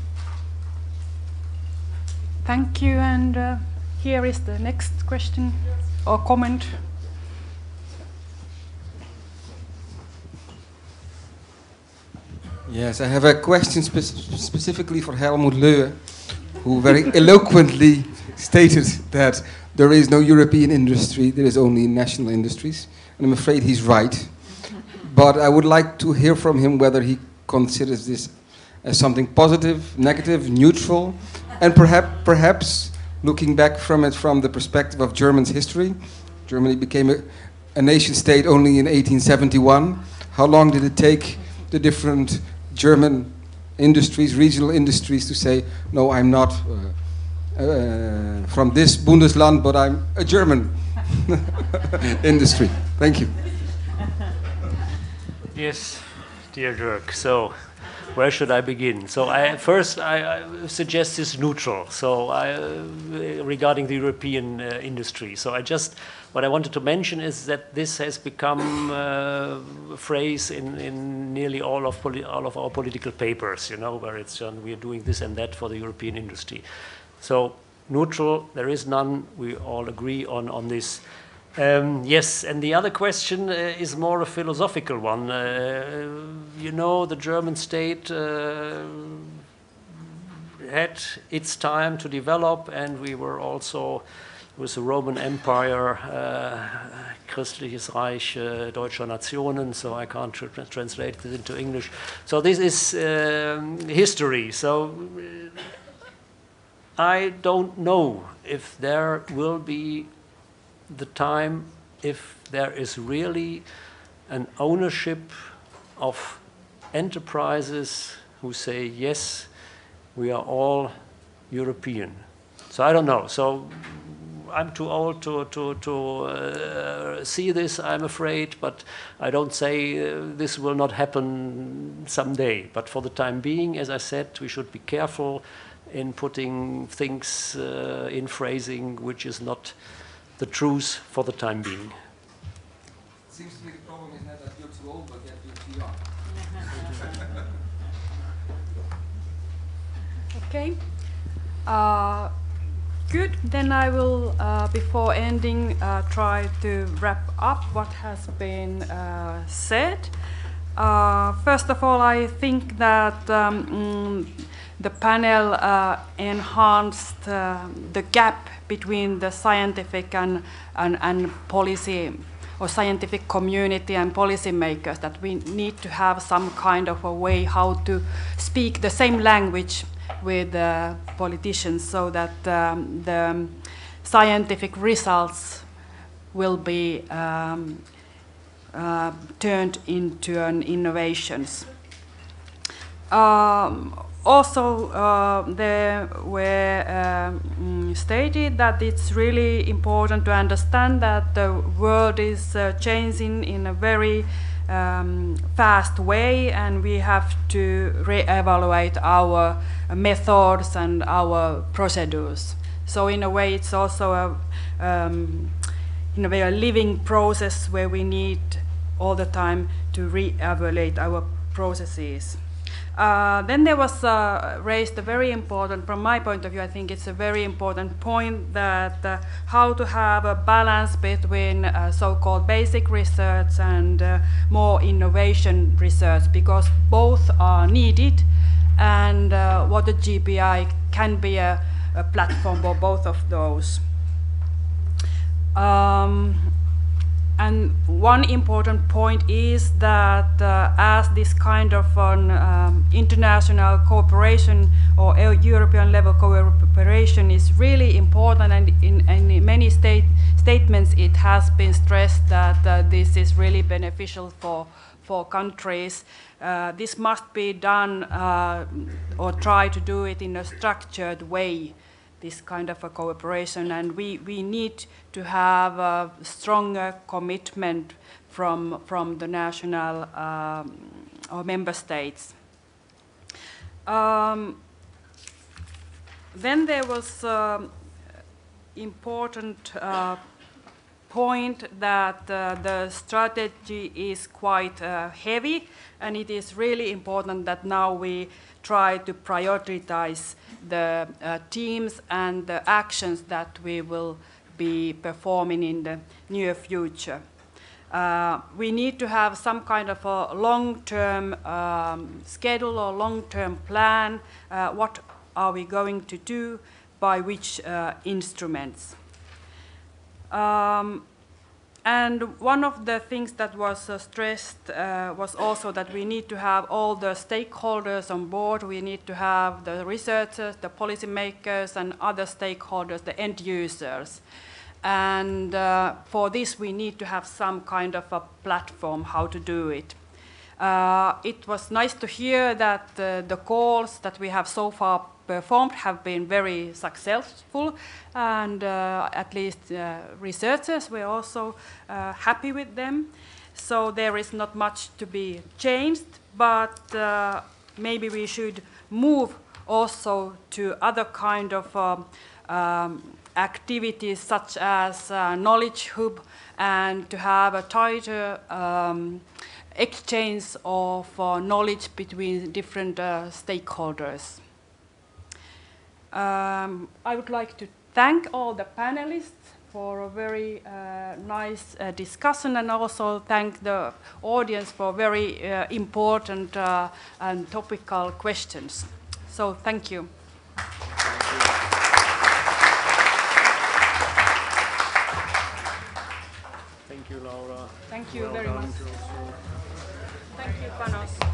Thank you and uh, here is the next question or comment? Yes, I have a question spe specifically for Helmut Löwe, who very eloquently stated that there is no European industry, there is only national industries. And I'm afraid he's right. But I would like to hear from him whether he considers this as something positive, negative, neutral, and perhaps, perhaps looking back from it from the perspective of German's history. Germany became a, a nation state only in 1871. How long did it take the different German industries, regional industries, to say, no, I'm not uh, uh, from this Bundesland, but I'm a German industry. Thank you. Yes, dear Dirk. So where should I begin? So I, first, I, I suggest this neutral. So I, uh, regarding the European uh, industry. So I just what I wanted to mention is that this has become uh, a phrase in, in nearly all of all of our political papers. You know, where it's we are doing this and that for the European industry. So neutral, there is none. We all agree on on this. Um, yes, and the other question uh, is more a philosophical one. Uh, you know, the German state uh, had its time to develop, and we were also with the Roman Empire, uh, Christliches Reich uh, Deutscher Nationen, so I can't tr translate this into English. So this is um, history. So I don't know if there will be the time if there is really an ownership of enterprises who say, yes, we are all European. So I don't know. So I'm too old to, to, to uh, see this, I'm afraid, but I don't say uh, this will not happen someday. But for the time being, as I said, we should be careful in putting things uh, in phrasing which is not the truth for the time being. Seems to me the problem is not that you're too old, but yet you're too young. okay. Uh, good. Then I will, uh, before ending, uh, try to wrap up what has been uh, said. Uh, first of all, I think that um, mm, the panel uh, enhanced the gap between the scientific and, and, and policy or scientific community and policymakers that we need to have some kind of a way how to speak the same language with uh, politicians so that um, the scientific results will be um, uh, turned into an innovations. Um, also, uh, there were um, stated that it's really important to understand that the world is uh, changing in a very um, fast way, and we have to re-evaluate our methods and our procedures. So, in a way, it's also a, um, in a way, a living process where we need all the time to re-evaluate our processes. Uh, then there was uh, raised a very important, from my point of view, I think it's a very important point that uh, how to have a balance between uh, so-called basic research and uh, more innovation research, because both are needed, and uh, Water JPI can be a, a platform for both of those. Um, and one important point is that uh, as this kind of an um, international cooperation or European level cooperation is really important and in, in many state statements it has been stressed that uh, this is really beneficial for, for countries. Uh, this must be done uh, or try to do it in a structured way this kind of a cooperation and we, we need to have a stronger commitment from, from the national um, or member states. Um, then there was um, important uh, point that uh, the strategy is quite uh, heavy and it is really important that now we try to prioritize the uh, teams and the actions that we will be performing in the near future. Uh, we need to have some kind of a long-term um, schedule or long-term plan. Uh, what are we going to do by which uh, instruments? Um, and one of the things that was uh, stressed uh, was also that we need to have all the stakeholders on board. We need to have the researchers, the policymakers, and other stakeholders, the end users. And uh, for this, we need to have some kind of a platform how to do it. Uh, it was nice to hear that uh, the calls that we have so far performed have been very successful, and uh, at least uh, researchers were also uh, happy with them. So there is not much to be changed, but uh, maybe we should move also to other kind of um, um, activities such as knowledge hub and to have a tighter um, exchange of uh, knowledge between different stakeholders. Um, I would like to thank all the panelists for a very uh, nice uh, discussion and also thank the audience for very uh, important uh, and topical questions. So thank you. Thank you, Laura. Thank you well very much. Thank you, Panos.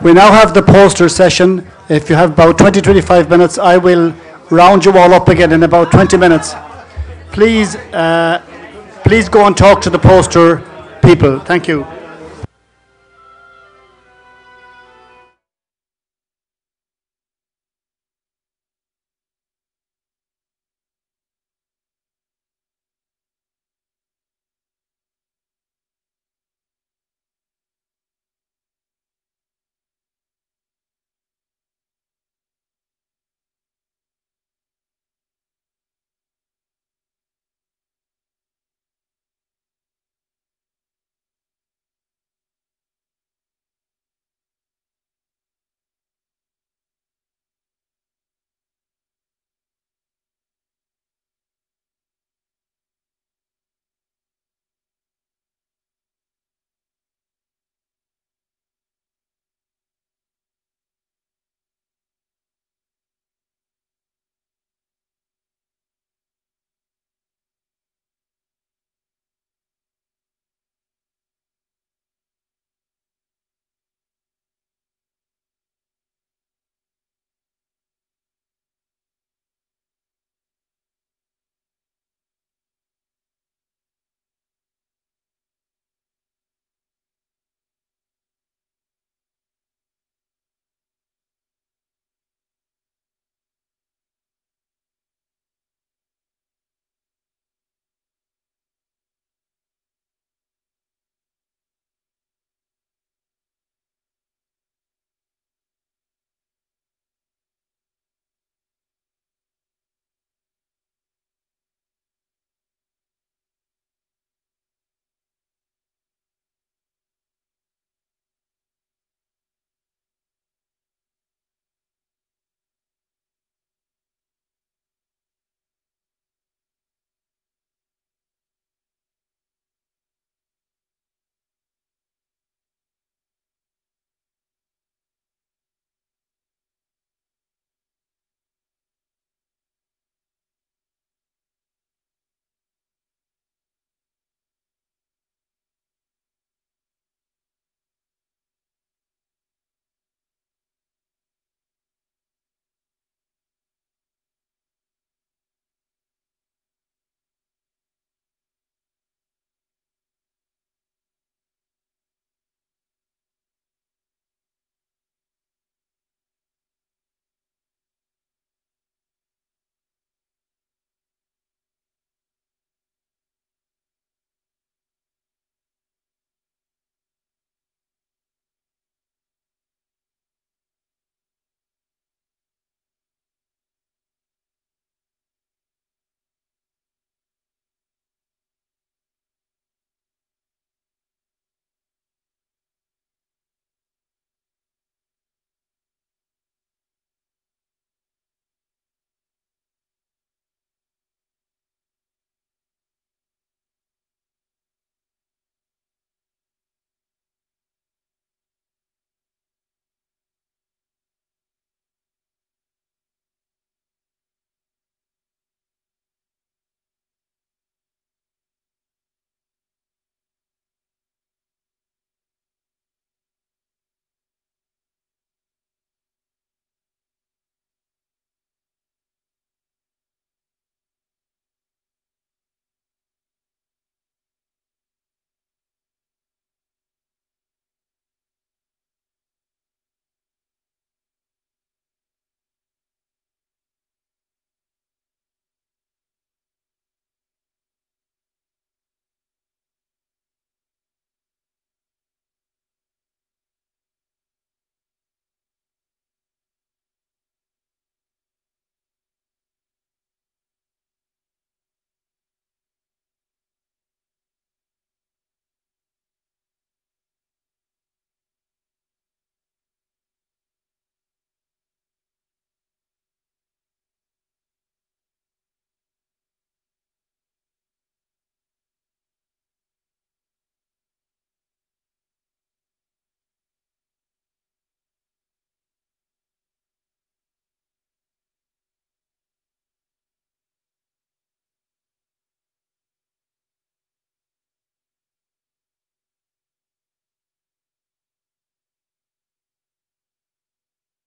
We now have the poster session. If you have about 20, 25 minutes, I will round you all up again in about 20 minutes. Please, uh, please go and talk to the poster people. Thank you.